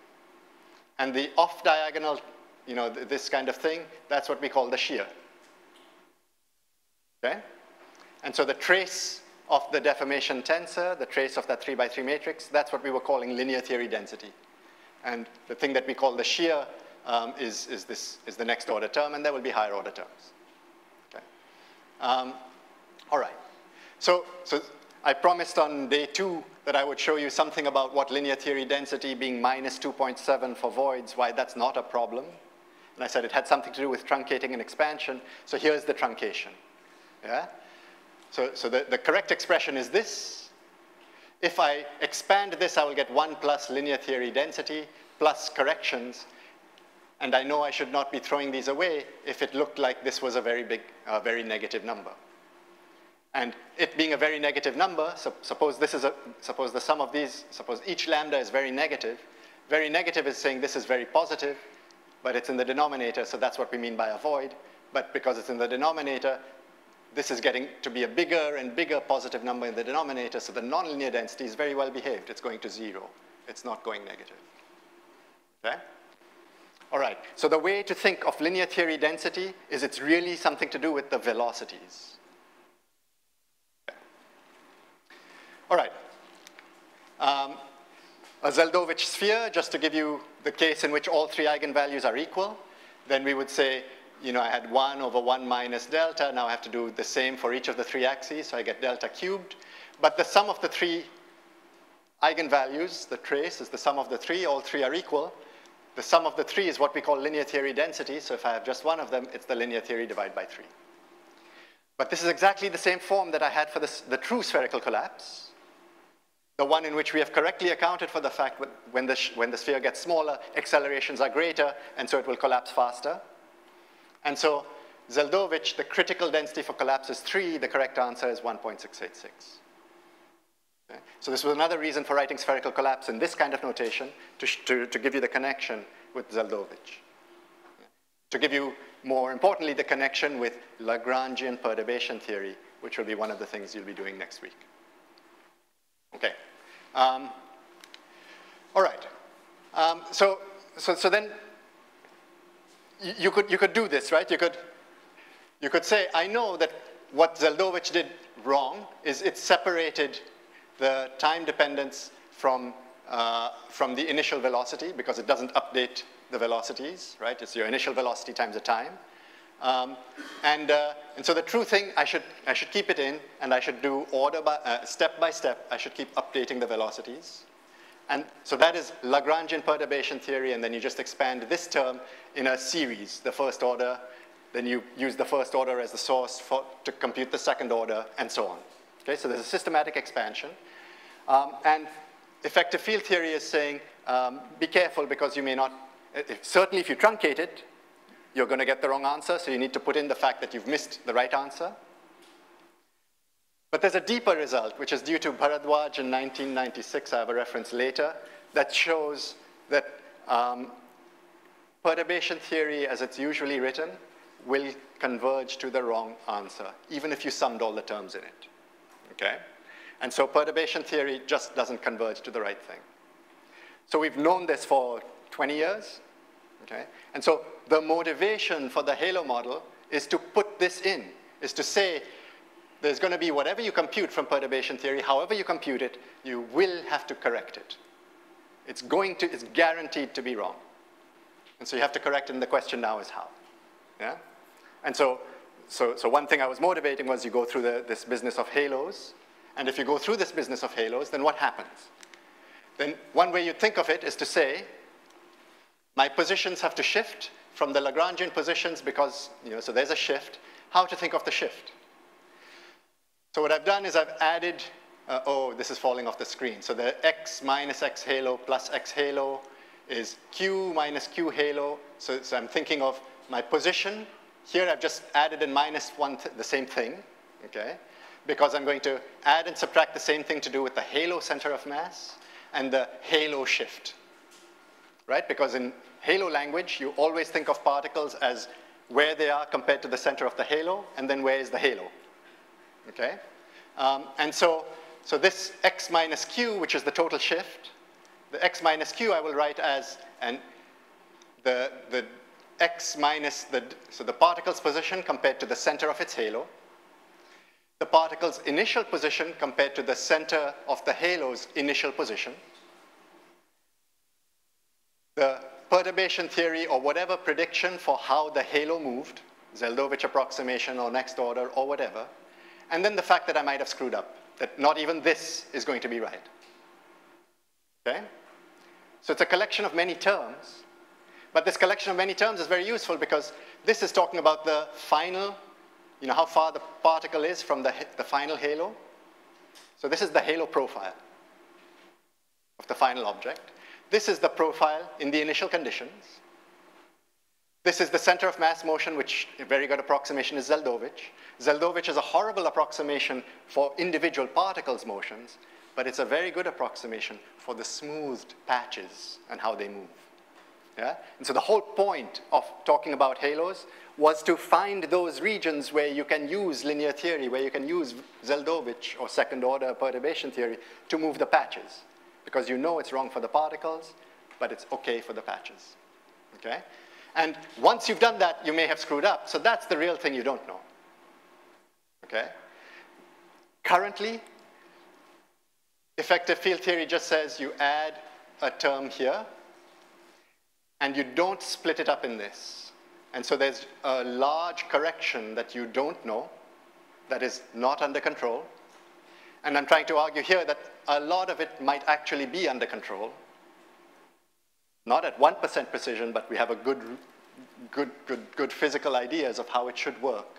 And the off-diagonal, you know, this kind of thing, that's what we call the shear. Okay? And so the trace of the deformation tensor, the trace of that 3 by 3 matrix, that's what we were calling linear theory density. And the thing that we call the shear um, is, is, this, is the next order term, and there will be higher order terms. Okay. Um, all right. So, so I promised on day two that I would show you something about what linear theory density being minus 2.7 for voids, why that's not a problem. And I said it had something to do with truncating and expansion. So here's the truncation. Yeah? So, so the, the correct expression is this. If I expand this, I will get 1 plus linear theory density plus corrections. And I know I should not be throwing these away if it looked like this was a very big, uh, very negative number. And it being a very negative number, so suppose this is a, suppose the sum of these, suppose each lambda is very negative. Very negative is saying this is very positive, but it's in the denominator, so that's what we mean by a void. But because it's in the denominator, this is getting to be a bigger and bigger positive number in the denominator, so the nonlinear density is very well behaved. It's going to zero. It's not going negative. Okay? All right, so the way to think of linear theory density is it's really something to do with the velocities. Okay. All right. Um, a Zeldovich sphere, just to give you the case in which all three eigenvalues are equal, then we would say, you know, I had 1 over 1 minus delta. Now I have to do the same for each of the three axes, so I get delta cubed. But the sum of the three eigenvalues, the trace, is the sum of the three. All three are equal. The sum of the three is what we call linear theory density. So if I have just one of them, it's the linear theory divided by three. But this is exactly the same form that I had for the true spherical collapse. The one in which we have correctly accounted for the fact that when the, when the sphere gets smaller, accelerations are greater, and so it will collapse faster. And so Zeldovich, the critical density for collapse is 3. The correct answer is 1.686. Okay? So this was another reason for writing spherical collapse in this kind of notation to, to, to give you the connection with Zeldovich. To give you, more importantly, the connection with Lagrangian perturbation theory, which will be one of the things you'll be doing next week. Okay. Um, all right. Um, so, so, so then you could, you could do this, right? You could, you could say, I know that what Zeldovich did wrong is it separated the time dependence from, uh, from the initial velocity because it doesn't update the velocities, right? It's your initial velocity times the time. Um, and, uh, and so the true thing, I should, I should keep it in, and I should do order by, uh, step by step, I should keep updating the velocities. And so that is Lagrangian perturbation theory, and then you just expand this term in a series, the first order, then you use the first order as the source for, to compute the second order, and so on. Okay, so there's a systematic expansion. Um, and effective field theory is saying, um, be careful because you may not, if, certainly if you truncate it, you're going to get the wrong answer, so you need to put in the fact that you've missed the right answer. But there's a deeper result, which is due to Bharadwaj in 1996. I have a reference later. that shows that um, perturbation theory, as it's usually written, will converge to the wrong answer, even if you summed all the terms in it. Okay? And so perturbation theory just doesn't converge to the right thing. So we've known this for 20 years. Okay? And so the motivation for the halo model is to put this in, is to say there's going to be whatever you compute from perturbation theory, however you compute it, you will have to correct it. It's going to, it's guaranteed to be wrong. And so you have to correct it, and the question now is how. Yeah? And so, so, so one thing I was motivating was you go through the, this business of halos, and if you go through this business of halos, then what happens? Then one way you think of it is to say, my positions have to shift from the Lagrangian positions because, you know, so there's a shift. How to think of the shift? So what I've done is I've added, uh, oh, this is falling off the screen. So the x minus x halo plus x halo is q minus q halo. So, so I'm thinking of my position. Here I've just added in minus one, th the same thing, okay? Because I'm going to add and subtract the same thing to do with the halo center of mass and the halo shift, right? Because in halo language, you always think of particles as where they are compared to the center of the halo, and then where is the halo okay? Um, and so, so this x minus q, which is the total shift, the x minus q I will write as and the, the x minus the, so the particle's position compared to the center of its halo, the particle's initial position compared to the center of the halo's initial position, the perturbation theory or whatever prediction for how the halo moved, Zeldovich approximation or next order or whatever, and then the fact that I might have screwed up, that not even this is going to be right. Okay? So it's a collection of many terms, but this collection of many terms is very useful because this is talking about the final, you know, how far the particle is from the, the final halo. So this is the halo profile of the final object. This is the profile in the initial conditions. This is the center of mass motion, which a very good approximation is Zeldovich. Zeldovich is a horrible approximation for individual particles' motions, but it's a very good approximation for the smoothed patches and how they move. Yeah? And so the whole point of talking about halos was to find those regions where you can use linear theory, where you can use Zeldovich or second order perturbation theory to move the patches. Because you know it's wrong for the particles, but it's okay for the patches. Okay? And once you've done that, you may have screwed up. So that's the real thing you don't know. Okay? Currently, effective field theory just says you add a term here, and you don't split it up in this. And so there's a large correction that you don't know, that is not under control. And I'm trying to argue here that a lot of it might actually be under control, not at 1% precision, but we have a good, good, good, good physical ideas of how it should work.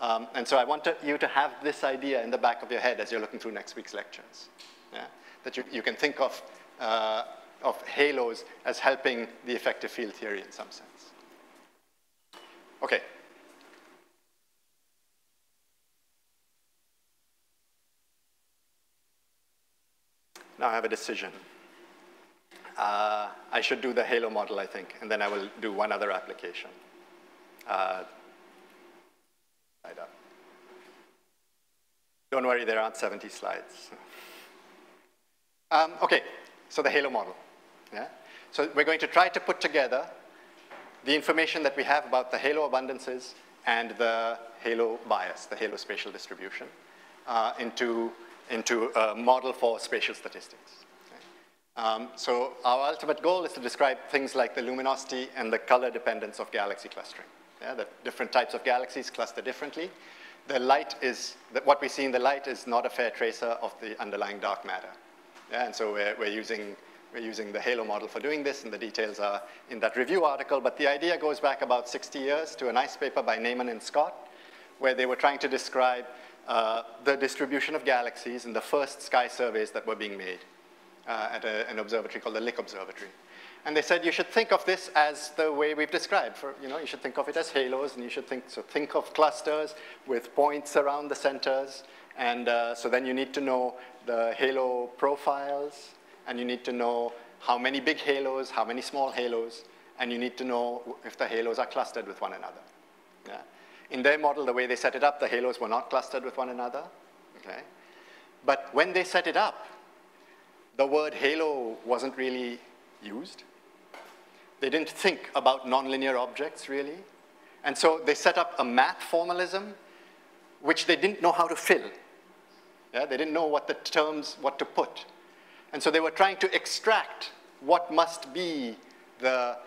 Um, and so I want to, you to have this idea in the back of your head as you're looking through next week's lectures. Yeah? That you, you can think of, uh, of halos as helping the effective field theory in some sense. Okay. Now I have a decision. Uh, I should do the Halo model, I think, and then I will do one other application. Uh, don't worry, there aren't 70 slides. um, okay, so the Halo model. Yeah? So we're going to try to put together the information that we have about the Halo abundances and the Halo bias, the Halo spatial distribution, uh, into, into a model for spatial statistics. Um, so our ultimate goal is to describe things like the luminosity and the color dependence of galaxy clustering. Yeah, that different types of galaxies cluster differently. The light is, what we see in the light is not a fair tracer of the underlying dark matter. Yeah, and so we're, we're, using, we're using the HALO model for doing this, and the details are in that review article. But the idea goes back about 60 years to a nice paper by Neyman and Scott, where they were trying to describe uh, the distribution of galaxies in the first sky surveys that were being made uh, at a, an observatory called the Lick Observatory. And they said you should think of this as the way we've described. For, you know, you should think of it as halos, and you should think, so think of clusters with points around the centers. And uh, so then you need to know the halo profiles, and you need to know how many big halos, how many small halos, and you need to know if the halos are clustered with one another. Yeah? In their model, the way they set it up, the halos were not clustered with one another. Okay? But when they set it up, the word halo wasn't really used. They didn't think about nonlinear objects, really. And so they set up a math formalism which they didn't know how to fill. Yeah? They didn't know what the terms, what to put. And so they were trying to extract what must be the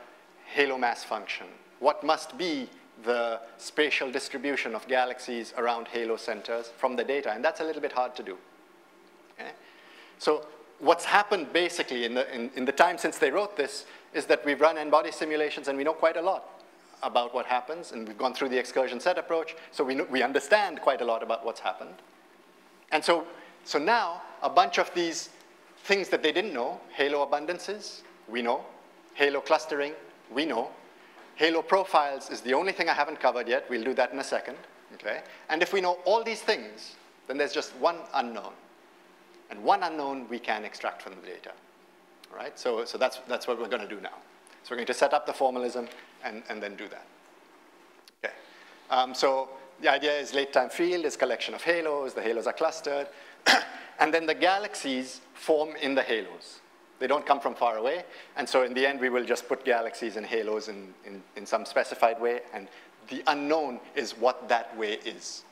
halo mass function, what must be the spatial distribution of galaxies around halo centers from the data, and that's a little bit hard to do. Okay? So what's happened basically in the, in, in the time since they wrote this is that we've run n-body simulations and we know quite a lot about what happens, and we've gone through the excursion set approach, so we, know, we understand quite a lot about what's happened. And so, so now, a bunch of these things that they didn't know, halo abundances, we know, halo clustering, we know, halo profiles is the only thing I haven't covered yet, we'll do that in a second, okay? And if we know all these things, then there's just one unknown. And one unknown we can extract from the data, right? So, so that's, that's what we're gonna do now. So we're going to set up the formalism and, and then do that. Okay. Um, so the idea is late time field is collection of halos, the halos are clustered, and then the galaxies form in the halos. They don't come from far away, and so in the end we will just put galaxies and halos in, in, in some specified way, and the unknown is what that way is.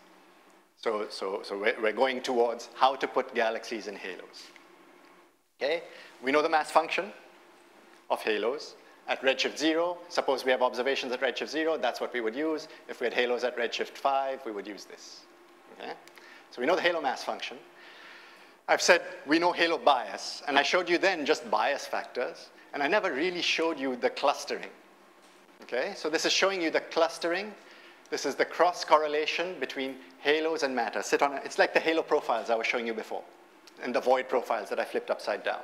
So, so, so we're, going towards how to put galaxies in halos. Okay, we know the mass function of halos at redshift 0. Suppose we have observations at redshift 0, that's what we would use. If we had halos at redshift 5, we would use this. Okay? So we know the halo mass function. I've said we know halo bias, and I showed you then just bias factors, and I never really showed you the clustering. Okay, so this is showing you the clustering. This is the cross correlation between halos and matter. Sit on it's like the halo profiles I was showing you before, and the void profiles that I flipped upside down.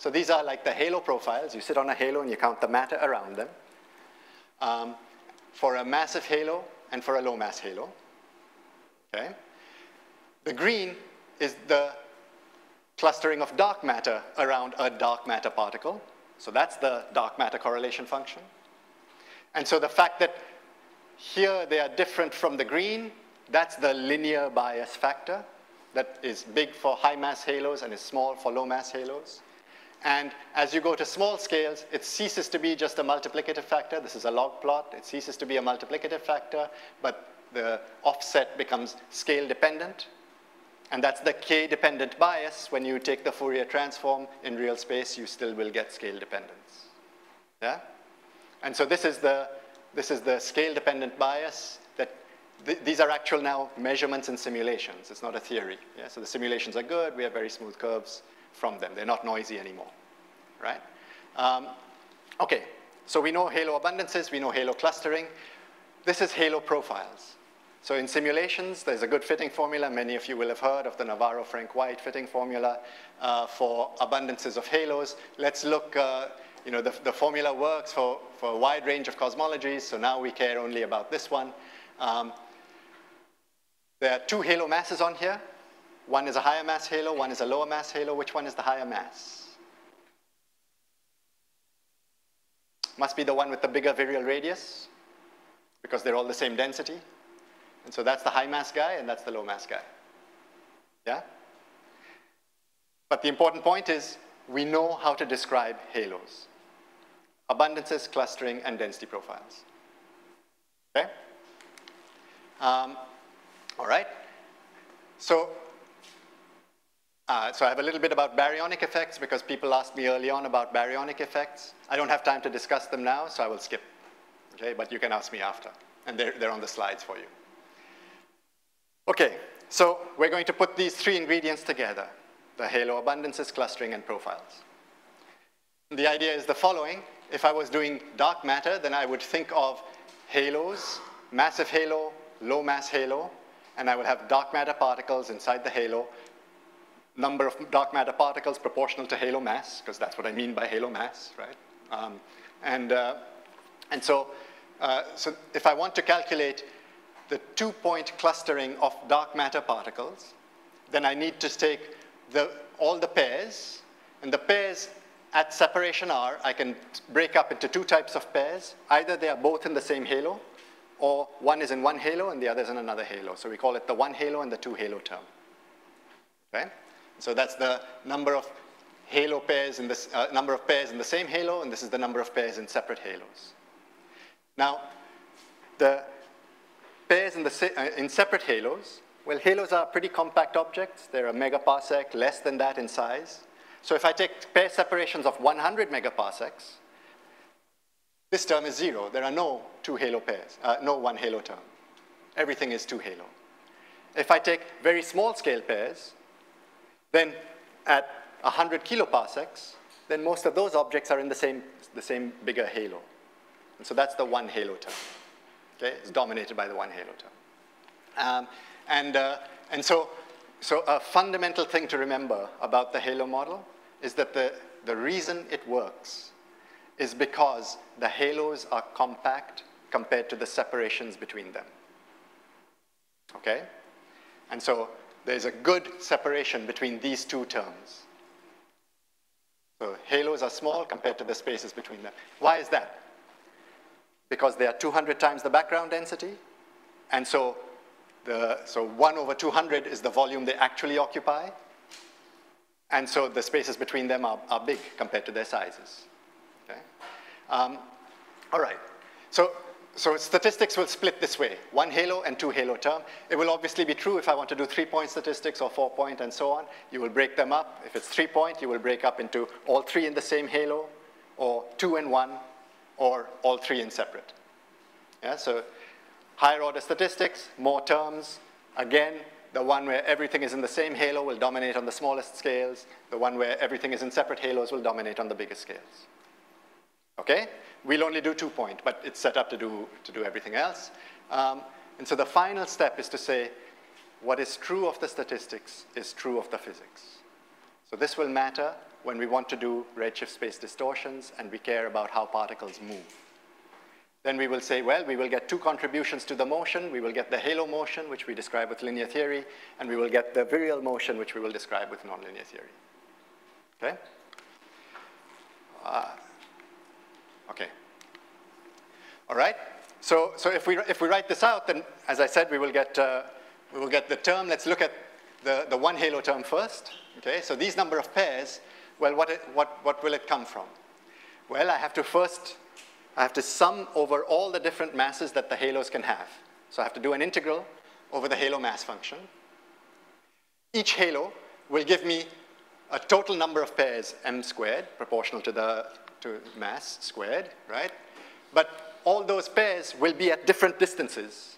So these are like the halo profiles. You sit on a halo and you count the matter around them. Um, for a massive halo and for a low mass halo. Okay? The green is the clustering of dark matter around a dark matter particle. So that's the dark matter correlation function. And so the fact that here they are different from the green, that's the linear bias factor that is big for high mass halos and is small for low mass halos. And as you go to small scales, it ceases to be just a multiplicative factor. This is a log plot. It ceases to be a multiplicative factor, but the offset becomes scale dependent. And that's the k-dependent bias. When you take the Fourier transform in real space, you still will get scale dependence. Yeah? And so this is the, this is the scale-dependent bias that th these are actual now measurements and simulations. It's not a theory. Yeah? So the simulations are good. We have very smooth curves from them. They're not noisy anymore, right? Um, okay, so we know halo abundances, we know halo clustering. This is halo profiles. So in simulations, there's a good fitting formula. Many of you will have heard of the Navarro-Frenk-White fitting formula uh, for abundances of halos. Let's look, uh, you know, the, the, formula works for, for a wide range of cosmologies, so now we care only about this one. Um, there are two halo masses on here. One is a higher mass halo, one is a lower mass halo. Which one is the higher mass? Must be the one with the bigger virial radius, because they're all the same density. And so that's the high mass guy, and that's the low mass guy. Yeah? But the important point is we know how to describe halos. Abundances, clustering, and density profiles. Okay? Um, all right. So uh, so I have a little bit about baryonic effects because people asked me early on about baryonic effects. I don't have time to discuss them now, so I will skip. Okay, but you can ask me after. And they're, they're on the slides for you. Okay, so we're going to put these three ingredients together, the halo abundances, clustering, and profiles. The idea is the following. If I was doing dark matter, then I would think of halos, massive halo, low mass halo, and I would have dark matter particles inside the halo number of dark matter particles proportional to halo mass, because that's what I mean by halo mass, right? Um, and, uh, and so, uh, so if I want to calculate the two-point clustering of dark matter particles, then I need to take the, all the pairs, and the pairs at separation r, I can break up into two types of pairs. Either they are both in the same halo, or one is in one halo and the other is in another halo. So we call it the one halo and the two halo term. Okay? So that's the number of halo pairs in this uh, number of pairs in the same halo, and this is the number of pairs in separate halos. Now, the pairs in, the, uh, in separate halos, well, halos are pretty compact objects. They're a megaparsec, less than that in size. So if I take pair separations of 100 megaparsecs, this term is zero. There are no two halo pairs, uh, no one halo term. Everything is two halo. If I take very small scale pairs, then at 100 kiloparsecs, then most of those objects are in the same, the same bigger halo. And so that's the one halo term. Okay? It's dominated by the one halo term. Um, and, uh, and so, so a fundamental thing to remember about the halo model is that the, the reason it works is because the halos are compact compared to the separations between them. Okay? And so there's a good separation between these two terms. So halos are small compared to the spaces between them. Why is that? Because they are 200 times the background density, and so, the, so 1 over 200 is the volume they actually occupy, and so the spaces between them are, are big compared to their sizes. Okay? Um, all right, so so statistics will split this way, one halo and two halo term. It will obviously be true if I want to do three-point statistics or four-point and so on. You will break them up. If it's three-point, you will break up into all three in the same halo, or two and one, or all three in separate. Yeah, so higher order statistics, more terms. Again, the one where everything is in the same halo will dominate on the smallest scales. The one where everything is in separate halos will dominate on the biggest scales. Okay? We'll only do two point, but it's set up to do, to do everything else. Um, and so the final step is to say, what is true of the statistics is true of the physics. So this will matter when we want to do redshift space distortions and we care about how particles move. Then we will say, well, we will get two contributions to the motion. We will get the halo motion, which we describe with linear theory, and we will get the virial motion, which we will describe with nonlinear theory. Okay? Uh, Okay. All right? So, so if, we, if we write this out, then as I said, we will get, uh, we will get the term. Let's look at the, the one halo term first. Okay, so these number of pairs, well, what, it, what, what will it come from? Well, I have to first, I have to sum over all the different masses that the halos can have. So I have to do an integral over the halo mass function. Each halo will give me a total number of pairs m squared, proportional to the to mass squared, right? But all those pairs will be at different distances,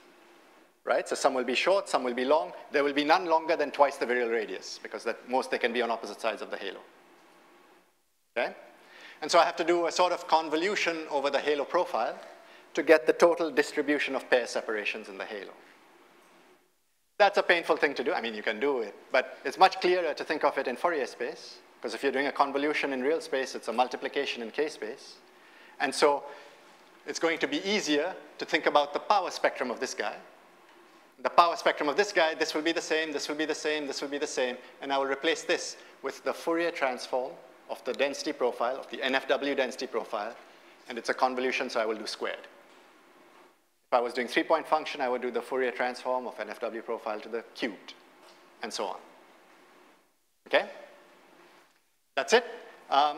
right? So some will be short, some will be long. There will be none longer than twice the virial radius because most they can be on opposite sides of the halo, okay? And so I have to do a sort of convolution over the halo profile to get the total distribution of pair separations in the halo. That's a painful thing to do. I mean, you can do it, but it's much clearer to think of it in Fourier space because if you're doing a convolution in real space, it's a multiplication in k-space. And so it's going to be easier to think about the power spectrum of this guy. The power spectrum of this guy, this will be the same, this will be the same, this will be the same, and I will replace this with the Fourier transform of the density profile, of the NFW density profile, and it's a convolution, so I will do squared. If I was doing three-point function, I would do the Fourier transform of NFW profile to the cubed, and so on. Okay? That's it. Um,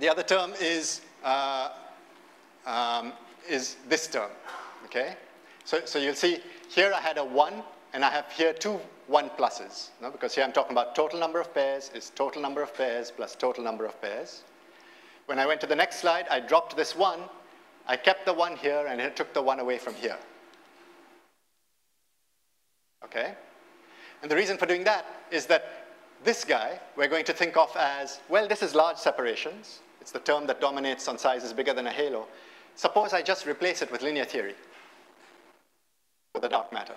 the other term is, uh, um, is this term, okay? So, so you'll see here I had a 1, and I have here two 1 pluses, no? because here I'm talking about total number of pairs is total number of pairs plus total number of pairs. When I went to the next slide, I dropped this 1. I kept the 1 here, and I took the 1 away from here. Okay? And the reason for doing that is that this guy, we're going to think of as, well, this is large separations. It's the term that dominates on sizes bigger than a halo. Suppose I just replace it with linear theory for the dark matter.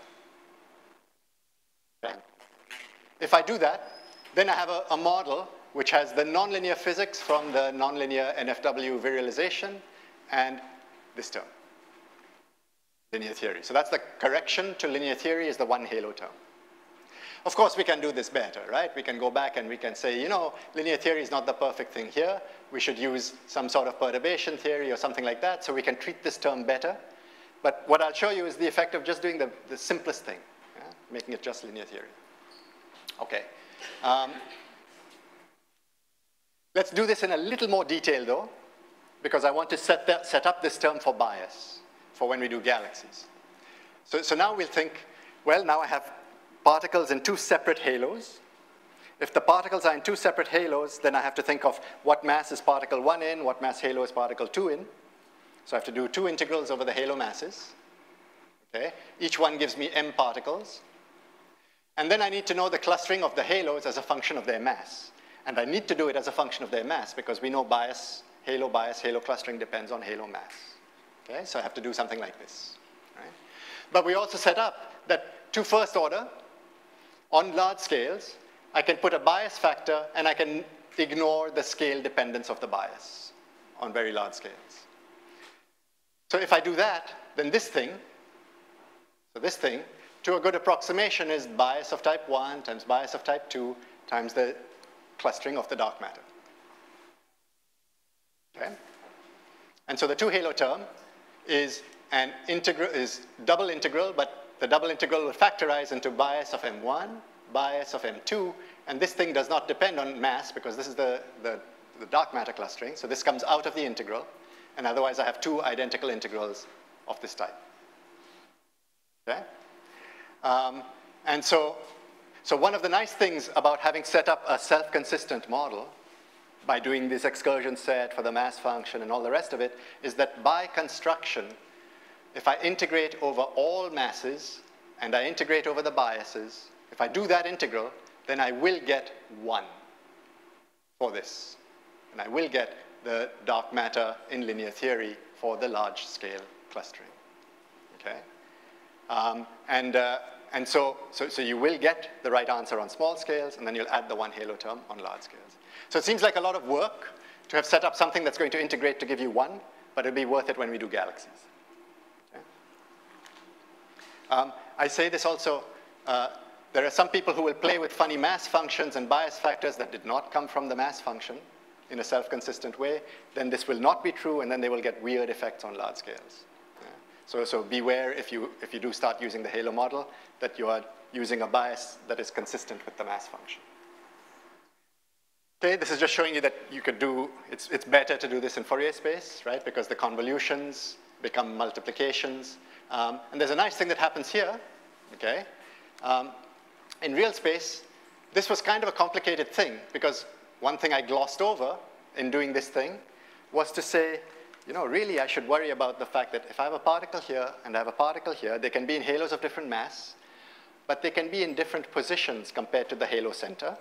If I do that, then I have a, a model which has the nonlinear physics from the nonlinear NFW virialization and this term, linear theory. So that's the correction to linear theory is the one halo term. Of course, we can do this better, right? We can go back and we can say, you know, linear theory is not the perfect thing here. We should use some sort of perturbation theory or something like that so we can treat this term better. But what I'll show you is the effect of just doing the, the simplest thing? Making it just linear theory. Okay. Um, let's do this in a little more detail, though, because I want to set, that, set up this term for bias for when we do galaxies. So, so now we'll think, well, now I have particles in two separate halos. If the particles are in two separate halos, then I have to think of what mass is particle 1 in, what mass halo is particle 2 in. So I have to do two integrals over the halo masses. Okay? Each one gives me m particles. And then I need to know the clustering of the halos as a function of their mass. And I need to do it as a function of their mass because we know bias, halo bias, halo clustering depends on halo mass. Okay? So I have to do something like this. Right? But we also set up that to first order, on large scales, I can put a bias factor and I can ignore the scale dependence of the bias on very large scales. So if I do that, then this thing, so this thing, to a good approximation is bias of type 1 times bias of type 2 times the clustering of the dark matter. Okay? And so the two halo term is an integral is double integral, but the double integral will factorize into bias of m1, bias of m2, and this thing does not depend on mass because this is the, the, the dark matter clustering, so this comes out of the integral, and otherwise I have two identical integrals of this type. Okay? Um, and so, so one of the nice things about having set up a self-consistent model by doing this excursion set for the mass function and all the rest of it is that by construction, if I integrate over all masses and I integrate over the biases, if I do that integral, then I will get 1 for this. And I will get the dark matter in linear theory for the large scale clustering. Okay? Um, and uh, and so, so, so you will get the right answer on small scales, and then you'll add the one halo term on large scales. So it seems like a lot of work to have set up something that's going to integrate to give you one, but it'll be worth it when we do galaxies. Um, I say this also, uh, there are some people who will play with funny mass functions and bias factors that did not come from the mass function in a self-consistent way, then this will not be true, and then they will get weird effects on large scales. So, so beware if you, if you do start using the halo model that you are using a bias that is consistent with the mass function. Okay, this is just showing you that you could do, it's, it's better to do this in Fourier space, right? Because the convolutions become multiplications. Um, and there's a nice thing that happens here, okay? Um, in real space, this was kind of a complicated thing because one thing I glossed over in doing this thing was to say, you know, really I should worry about the fact that if I have a particle here and I have a particle here, they can be in halos of different mass, but they can be in different positions compared to the halo center.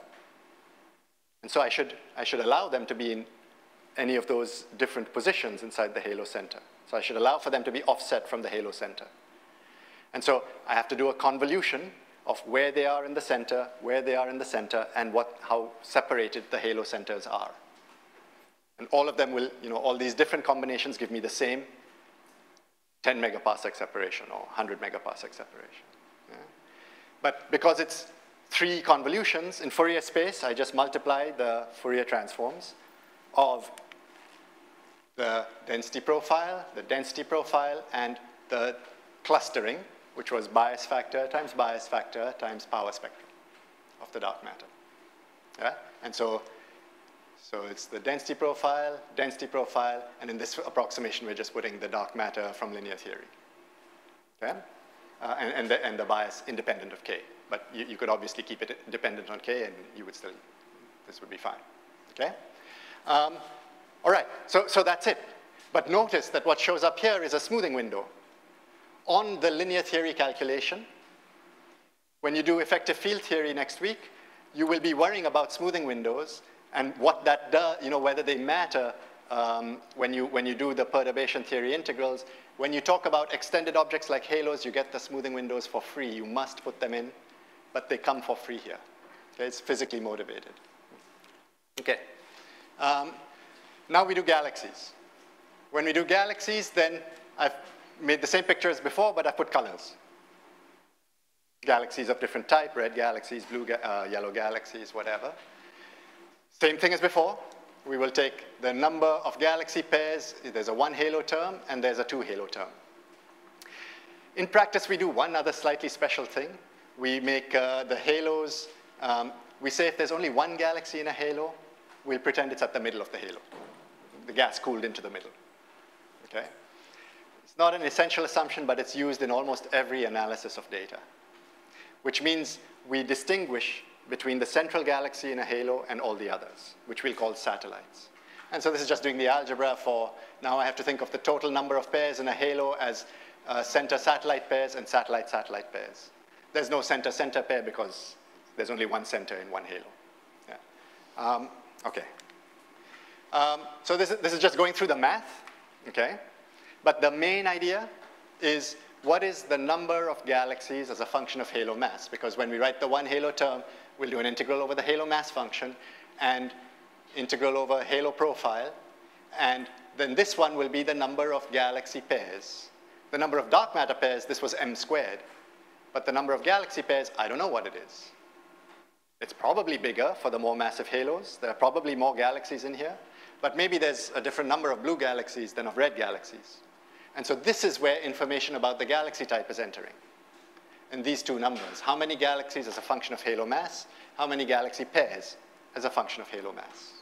And so I should, I should allow them to be in any of those different positions inside the halo center. So I should allow for them to be offset from the halo center. And so I have to do a convolution of where they are in the center, where they are in the center, and what, how separated the halo centers are. And all of them will, you know, all these different combinations give me the same 10 megaparsec separation or 100 megaparsec separation. Yeah. But because it's three convolutions in Fourier space, I just multiply the Fourier transforms of the density profile, the density profile, and the clustering, which was bias factor times bias factor times power spectrum of the dark matter. Yeah? And so, so it's the density profile, density profile, and in this approximation, we're just putting the dark matter from linear theory. Okay? Uh, and, and, the, and the bias independent of K. But you, you could obviously keep it dependent on K, and you would still, this would be fine. Okay? Um, all right, so, so that's it. But notice that what shows up here is a smoothing window. On the linear theory calculation, when you do effective field theory next week, you will be worrying about smoothing windows and what that does, you know, whether they matter um, when, you, when you do the perturbation theory integrals. When you talk about extended objects like halos, you get the smoothing windows for free. You must put them in, but they come for free here. Okay, it's physically motivated. Okay. Um, now we do galaxies. When we do galaxies, then I've made the same picture as before, but I put colors. galaxies of different type, red galaxies, blue, ga uh, yellow galaxies, whatever. Same thing as before. We will take the number of galaxy pairs. There's a one halo term and there's a two halo term. In practice, we do one other slightly special thing. We make uh, the halos, um, we say if there's only one galaxy in a halo, we'll pretend it's at the middle of the halo. The gas cooled into the middle, okay? It's not an essential assumption, but it's used in almost every analysis of data, which means we distinguish between the central galaxy in a halo and all the others, which we'll call satellites. And so this is just doing the algebra for, now I have to think of the total number of pairs in a halo as uh, center-satellite pairs and satellite-satellite pairs. There's no center-center pair because there's only one center in one halo. Yeah. Um, okay. Um, so this is, this is just going through the math, okay? But the main idea is what is the number of galaxies as a function of halo mass? Because when we write the one halo term, we'll do an integral over the halo mass function and integral over halo profile. And then this one will be the number of galaxy pairs. The number of dark matter pairs, this was m squared. But the number of galaxy pairs, I don't know what it is. It's probably bigger for the more massive halos. There are probably more galaxies in here. But maybe there's a different number of blue galaxies than of red galaxies. And so this is where information about the galaxy type is entering. In these two numbers, how many galaxies as a function of halo mass, how many galaxy pairs as a function of halo mass.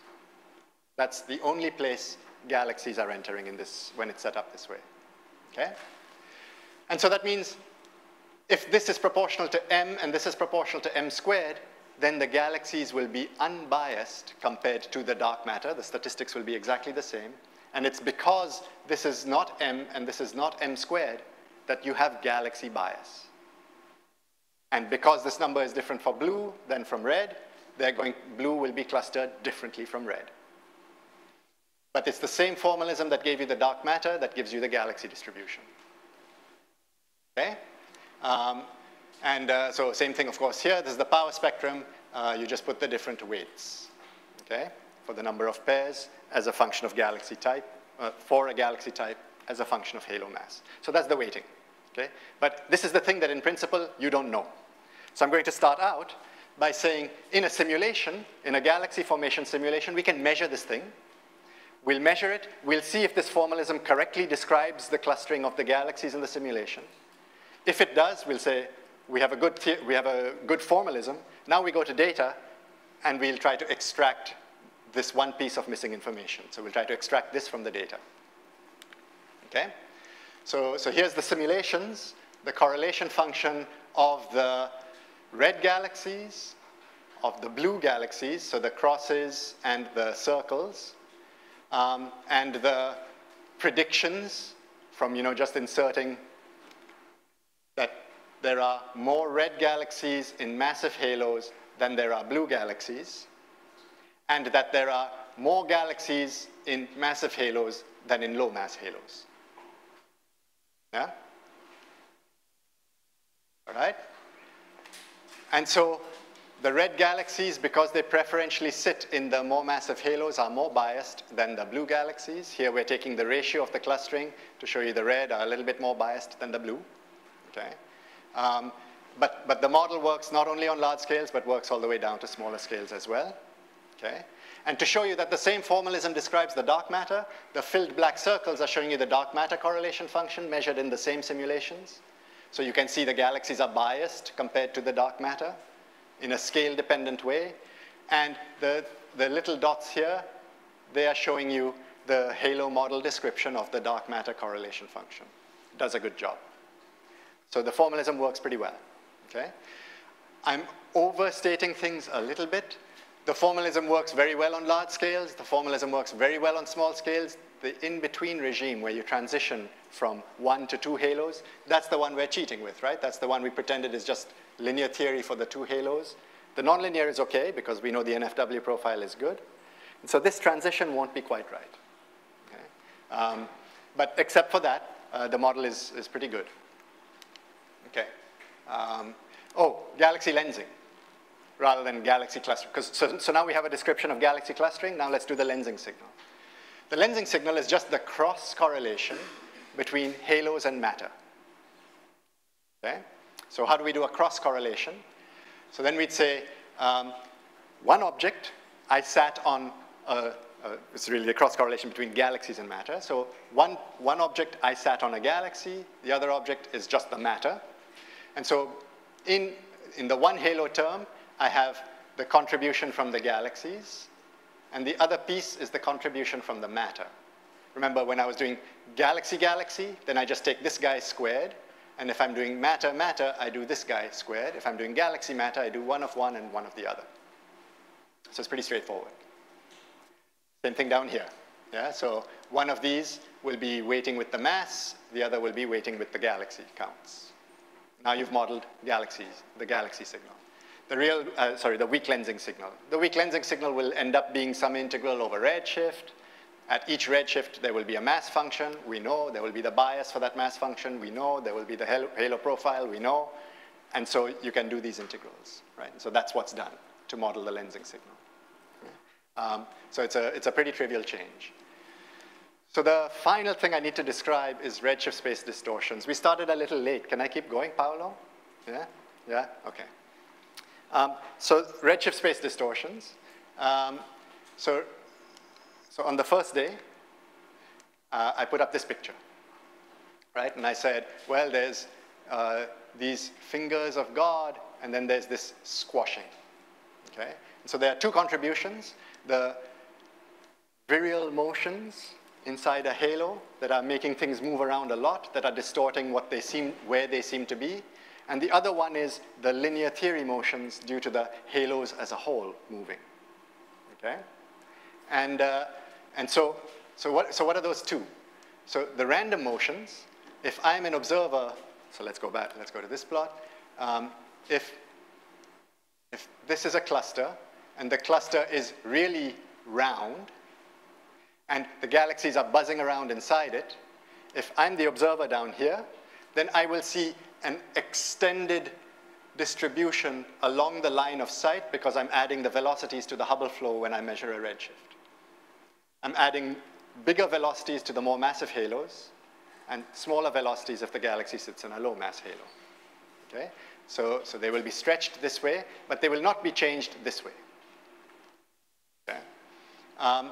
That's the only place galaxies are entering in this when it's set up this way. Okay? And so that means if this is proportional to m and this is proportional to m squared, then the galaxies will be unbiased compared to the dark matter. The statistics will be exactly the same. And it's because this is not m and this is not m squared that you have galaxy bias. And because this number is different for blue than from red, they're going, blue will be clustered differently from red. But it's the same formalism that gave you the dark matter that gives you the galaxy distribution. Okay? Um, and uh, so same thing, of course, here. This is the power spectrum. Uh, you just put the different weights, okay, for the number of pairs as a function of galaxy type, uh, for a galaxy type as a function of halo mass. So that's the weighting, okay? But this is the thing that in principle you don't know. So I'm going to start out by saying in a simulation, in a galaxy formation simulation, we can measure this thing. We'll measure it. We'll see if this formalism correctly describes the clustering of the galaxies in the simulation. If it does, we'll say, we have a good, we have a good formalism. Now we go to data, and we'll try to extract this one piece of missing information. So we'll try to extract this from the data. Okay? So, so here's the simulations, the correlation function of the red galaxies, of the blue galaxies, so the crosses and the circles, um, and the predictions from you know, just inserting that there are more red galaxies in massive halos than there are blue galaxies, and that there are more galaxies in massive halos than in low mass halos. Yeah? All right? And so the red galaxies, because they preferentially sit in the more massive halos, are more biased than the blue galaxies. Here we're taking the ratio of the clustering to show you the red are a little bit more biased than the blue. Okay? Um, but, but the model works not only on large scales, but works all the way down to smaller scales as well. Okay? And to show you that the same formalism describes the dark matter, the filled black circles are showing you the dark matter correlation function measured in the same simulations. So you can see the galaxies are biased compared to the dark matter in a scale-dependent way. And the, the little dots here, they are showing you the halo model description of the dark matter correlation function. It does a good job. So the formalism works pretty well, okay? I'm overstating things a little bit. The formalism works very well on large scales. The formalism works very well on small scales. The in-between regime where you transition from one to two halos, that's the one we're cheating with, right? That's the one we pretended is just linear theory for the two halos. The nonlinear is okay because we know the NFW profile is good. And so this transition won't be quite right. Okay? Um, but except for that, uh, the model is, is pretty good. Okay. Um, oh, galaxy lensing rather than galaxy clustering. So, so now we have a description of galaxy clustering. Now let's do the lensing signal. The lensing signal is just the cross correlation between halos and matter. Okay? So how do we do a cross correlation? So then we'd say um, one object, I sat on a, a, it's really a cross correlation between galaxies and matter. So one, one object, I sat on a galaxy, the other object is just the matter. And so in, in the one halo term, I have the contribution from the galaxies, and the other piece is the contribution from the matter. Remember when I was doing galaxy-galaxy, then I just take this guy squared, and if I'm doing matter-matter, I do this guy squared. If I'm doing galaxy-matter, I do one of one and one of the other. So it's pretty straightforward. Same thing down here. Yeah, so one of these will be weighting with the mass, the other will be weighting with the galaxy counts. Now you've modeled galaxies, the galaxy signal. The real, uh, sorry, the weak lensing signal. The weak lensing signal will end up being some integral over redshift. At each redshift, there will be a mass function. We know there will be the bias for that mass function. We know there will be the halo, profile. We know. And so you can do these integrals, right? So that's what's done to model the lensing signal. Um, so it's a, it's a pretty trivial change. So the final thing I need to describe is redshift space distortions. We started a little late. Can I keep going, Paolo? Yeah? Yeah? Okay. Um, so redshift space distortions. Um, so, so on the first day, uh, I put up this picture, right? And I said, well, there's uh, these fingers of God, and then there's this squashing, okay? And so there are two contributions. The virial motions inside a halo that are making things move around a lot, that are distorting what they seem, where they seem to be. And the other one is the linear theory motions due to the halos as a whole moving. Okay? And, uh, and so, so, what, so what are those two? So the random motions, if I'm an observer, so let's go back, let's go to this plot. Um, if, if this is a cluster, and the cluster is really round, and the galaxies are buzzing around inside it, if I'm the observer down here, then I will see an extended distribution along the line of sight because I'm adding the velocities to the Hubble flow when I measure a redshift. I'm adding bigger velocities to the more massive halos and smaller velocities if the galaxy sits in a low mass halo. Okay? So, so they will be stretched this way, but they will not be changed this way. Okay? Um,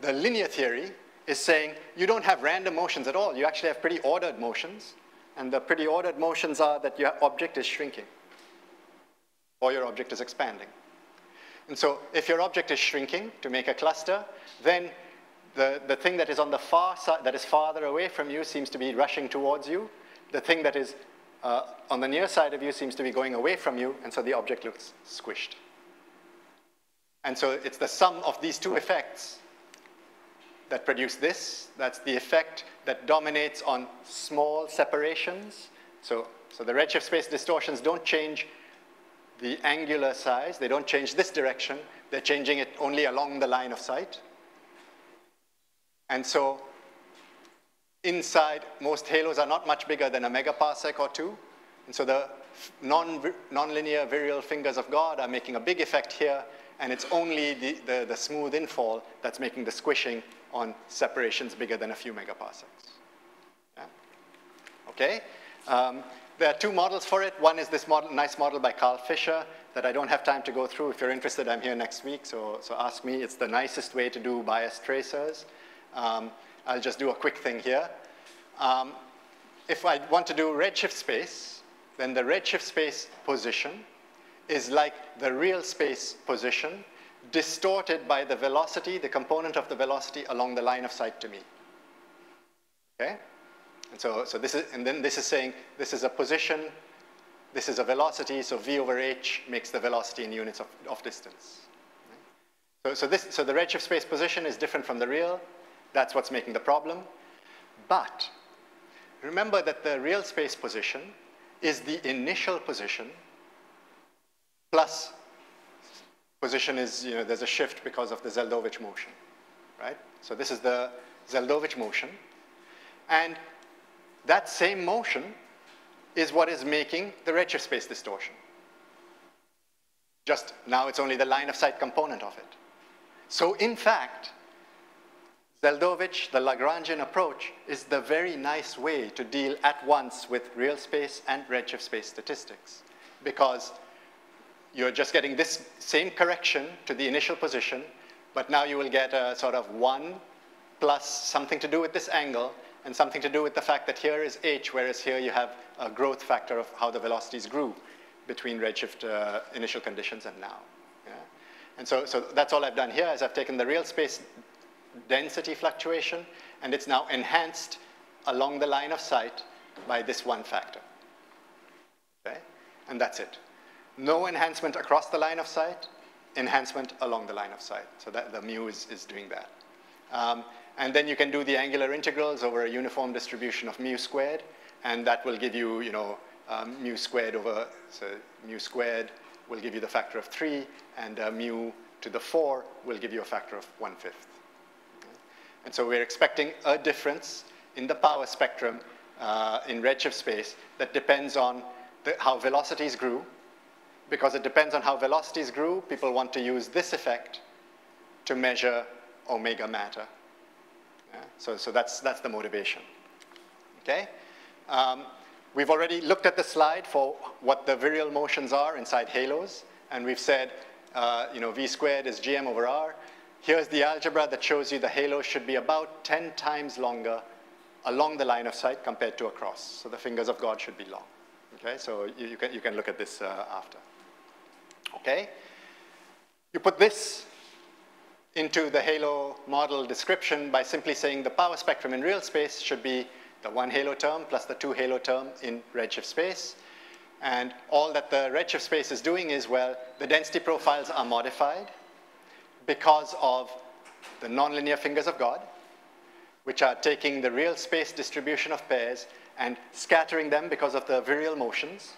the linear theory is saying you don't have random motions at all. You actually have pretty ordered motions. And the pretty ordered motions are that your object is shrinking or your object is expanding. And so if your object is shrinking to make a cluster, then the, the thing that is on the far side, that is farther away from you seems to be rushing towards you. The thing that is uh, on the near side of you seems to be going away from you, and so the object looks squished. And so it's the sum of these two effects that produce this. That's the effect that dominates on small separations. So, so the redshift space distortions don't change the angular size. They don't change this direction. They're changing it only along the line of sight. And so inside, most halos are not much bigger than a megaparsec or two. And so the non, nonlinear virial fingers of God are making a big effect here, and it's only the, the, the smooth infall that's making the squishing on separations bigger than a few megaparsecs. Yeah? Okay? Um, there are two models for it. One is this model, nice model by Karl Fisher that I don't have time to go through. If you're interested, I'm here next week, so, so ask me. It's the nicest way to do bias tracers. Um, I'll just do a quick thing here. Um, if I want to do redshift space, then the redshift space position is like the real space position distorted by the velocity, the component of the velocity along the line of sight to me. Okay? And so, so this is, and then this is saying this is a position, this is a velocity, so v over h makes the velocity in units of, of distance. So, so, this, so the redshift space position is different from the real. That's what's making the problem. But remember that the real space position is the initial position plus position is, you know, there's a shift because of the Zeldovich motion, right? So this is the Zeldovich motion. And that same motion is what is making the redshift space distortion. Just now it's only the line of sight component of it. So in fact, Zeldovich, the Lagrangian approach, is the very nice way to deal at once with real space and redshift space statistics because you're just getting this same correction to the initial position, but now you will get a sort of one plus something to do with this angle and something to do with the fact that here is h, whereas here you have a growth factor of how the velocities grew between redshift uh, initial conditions and now. Yeah? And so, so that's all I've done here is I've taken the real space density fluctuation and it's now enhanced along the line of sight by this one factor. Okay? And that's it. No enhancement across the line of sight, enhancement along the line of sight. So that the mu is, is doing that. Um, and then you can do the angular integrals over a uniform distribution of mu squared, and that will give you, you know, um, mu squared over, so mu squared will give you the factor of 3, and uh, mu to the 4 will give you a factor of 1 fifth. Okay. And so we're expecting a difference in the power spectrum uh, in redshift space that depends on the, how velocities grew because it depends on how velocities grew, people want to use this effect to measure omega matter. Yeah? So, so that's, that's the motivation. Okay? Um, we've already looked at the slide for what the virial motions are inside halos, and we've said, uh, you know, v squared is gm over r. Here's the algebra that shows you the halo should be about 10 times longer along the line of sight compared to across. So the fingers of God should be long. Okay, so you, you can, you can look at this uh, after okay? You put this into the halo model description by simply saying the power spectrum in real space should be the one halo term plus the two halo term in redshift space. And all that the redshift space is doing is, well, the density profiles are modified because of the nonlinear fingers of God, which are taking the real space distribution of pairs and scattering them because of the virial motions.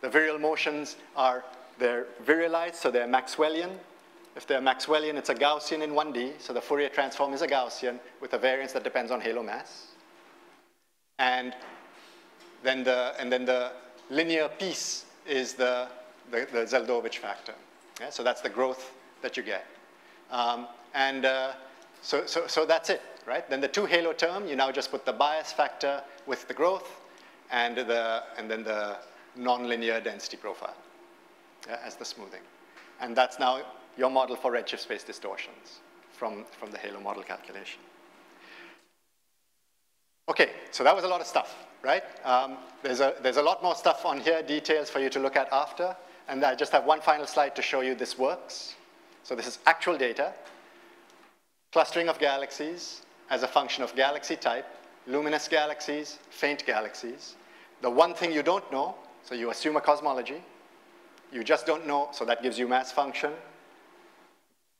The virial motions are they're virialized, so they're Maxwellian. If they're Maxwellian, it's a Gaussian in 1D, so the Fourier transform is a Gaussian with a variance that depends on halo mass. And then the, and then the linear piece is the, the, the Zeldovich factor. Yeah, so that's the growth that you get. Um, and uh, so, so, so that's it, right? Then the two halo term, you now just put the bias factor with the growth and, the, and then the nonlinear density profile yeah, as the smoothing. And that's now your model for redshift space distortions from, from the Halo model calculation. Okay, so that was a lot of stuff, right? Um, there's, a, there's a lot more stuff on here, details for you to look at after. And I just have one final slide to show you this works. So this is actual data. Clustering of galaxies as a function of galaxy type, luminous galaxies, faint galaxies. The one thing you don't know, so you assume a cosmology, you just don't know, so that gives you mass function,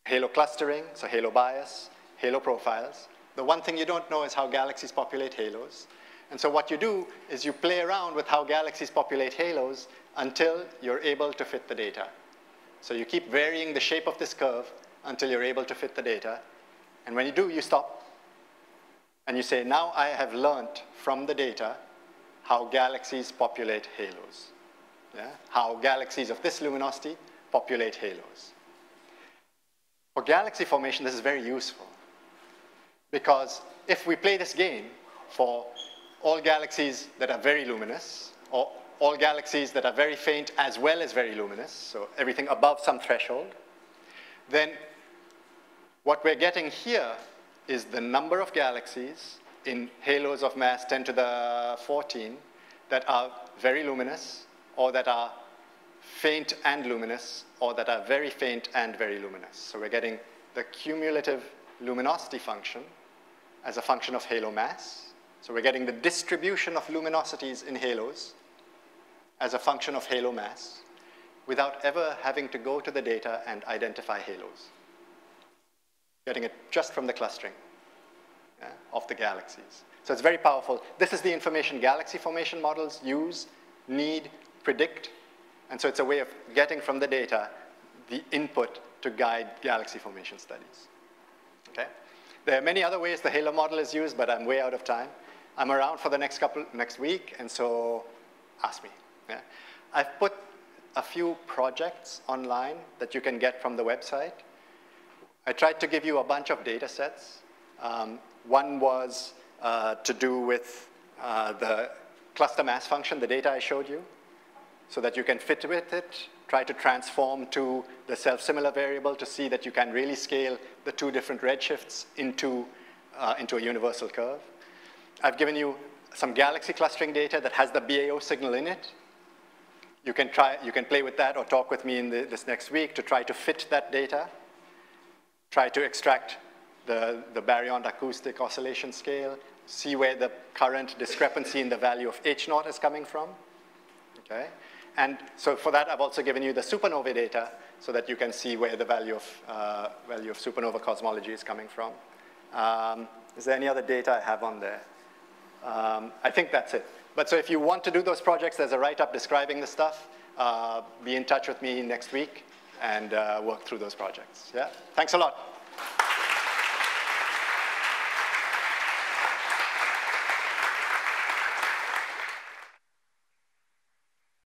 halo clustering, so halo bias, halo profiles. The one thing you don't know is how galaxies populate halos. And so what you do is you play around with how galaxies populate halos until you're able to fit the data. So you keep varying the shape of this curve until you're able to fit the data. And when you do, you stop. And you say, now I have learned from the data how galaxies populate halos yeah, how galaxies of this luminosity populate halos. For galaxy formation, this is very useful because if we play this game for all galaxies that are very luminous, or all galaxies that are very faint as well as very luminous, so everything above some threshold, then what we're getting here is the number of galaxies in halos of mass 10 to the 14 that are very luminous or that are faint and luminous, or that are very faint and very luminous. So we're getting the cumulative luminosity function as a function of halo mass. So we're getting the distribution of luminosities in halos as a function of halo mass without ever having to go to the data and identify halos. Getting it just from the clustering yeah, of the galaxies. So it's very powerful. This is the information galaxy formation models use, need, predict. And so it's a way of getting from the data the input to guide galaxy formation studies. Okay? There are many other ways the Halo model is used, but I'm way out of time. I'm around for the next couple, next week, and so ask me. Yeah? I've put a few projects online that you can get from the website. I tried to give you a bunch of data sets Um, one was uh, to do with uh, the cluster mass function, the data I showed you, so that you can fit with it, try to transform to the self-similar variable to see that you can really scale the two different redshifts into, uh, into a universal curve. I've given you some galaxy clustering data that has the BAO signal in it. You can, try, you can play with that or talk with me in the, this next week to try to fit that data, try to extract the, the baryons acoustic oscillation scale, see where the current discrepancy in the value of H naught is coming from, okay? And so for that, I've also given you the supernova data so that you can see where the value of, uh, value of supernova cosmology is coming from. Um, is there any other data I have on there? Um, I think that's it. But so if you want to do those projects, there's a write-up describing the stuff. Uh, be in touch with me next week and uh, work through those projects. Yeah, thanks a lot.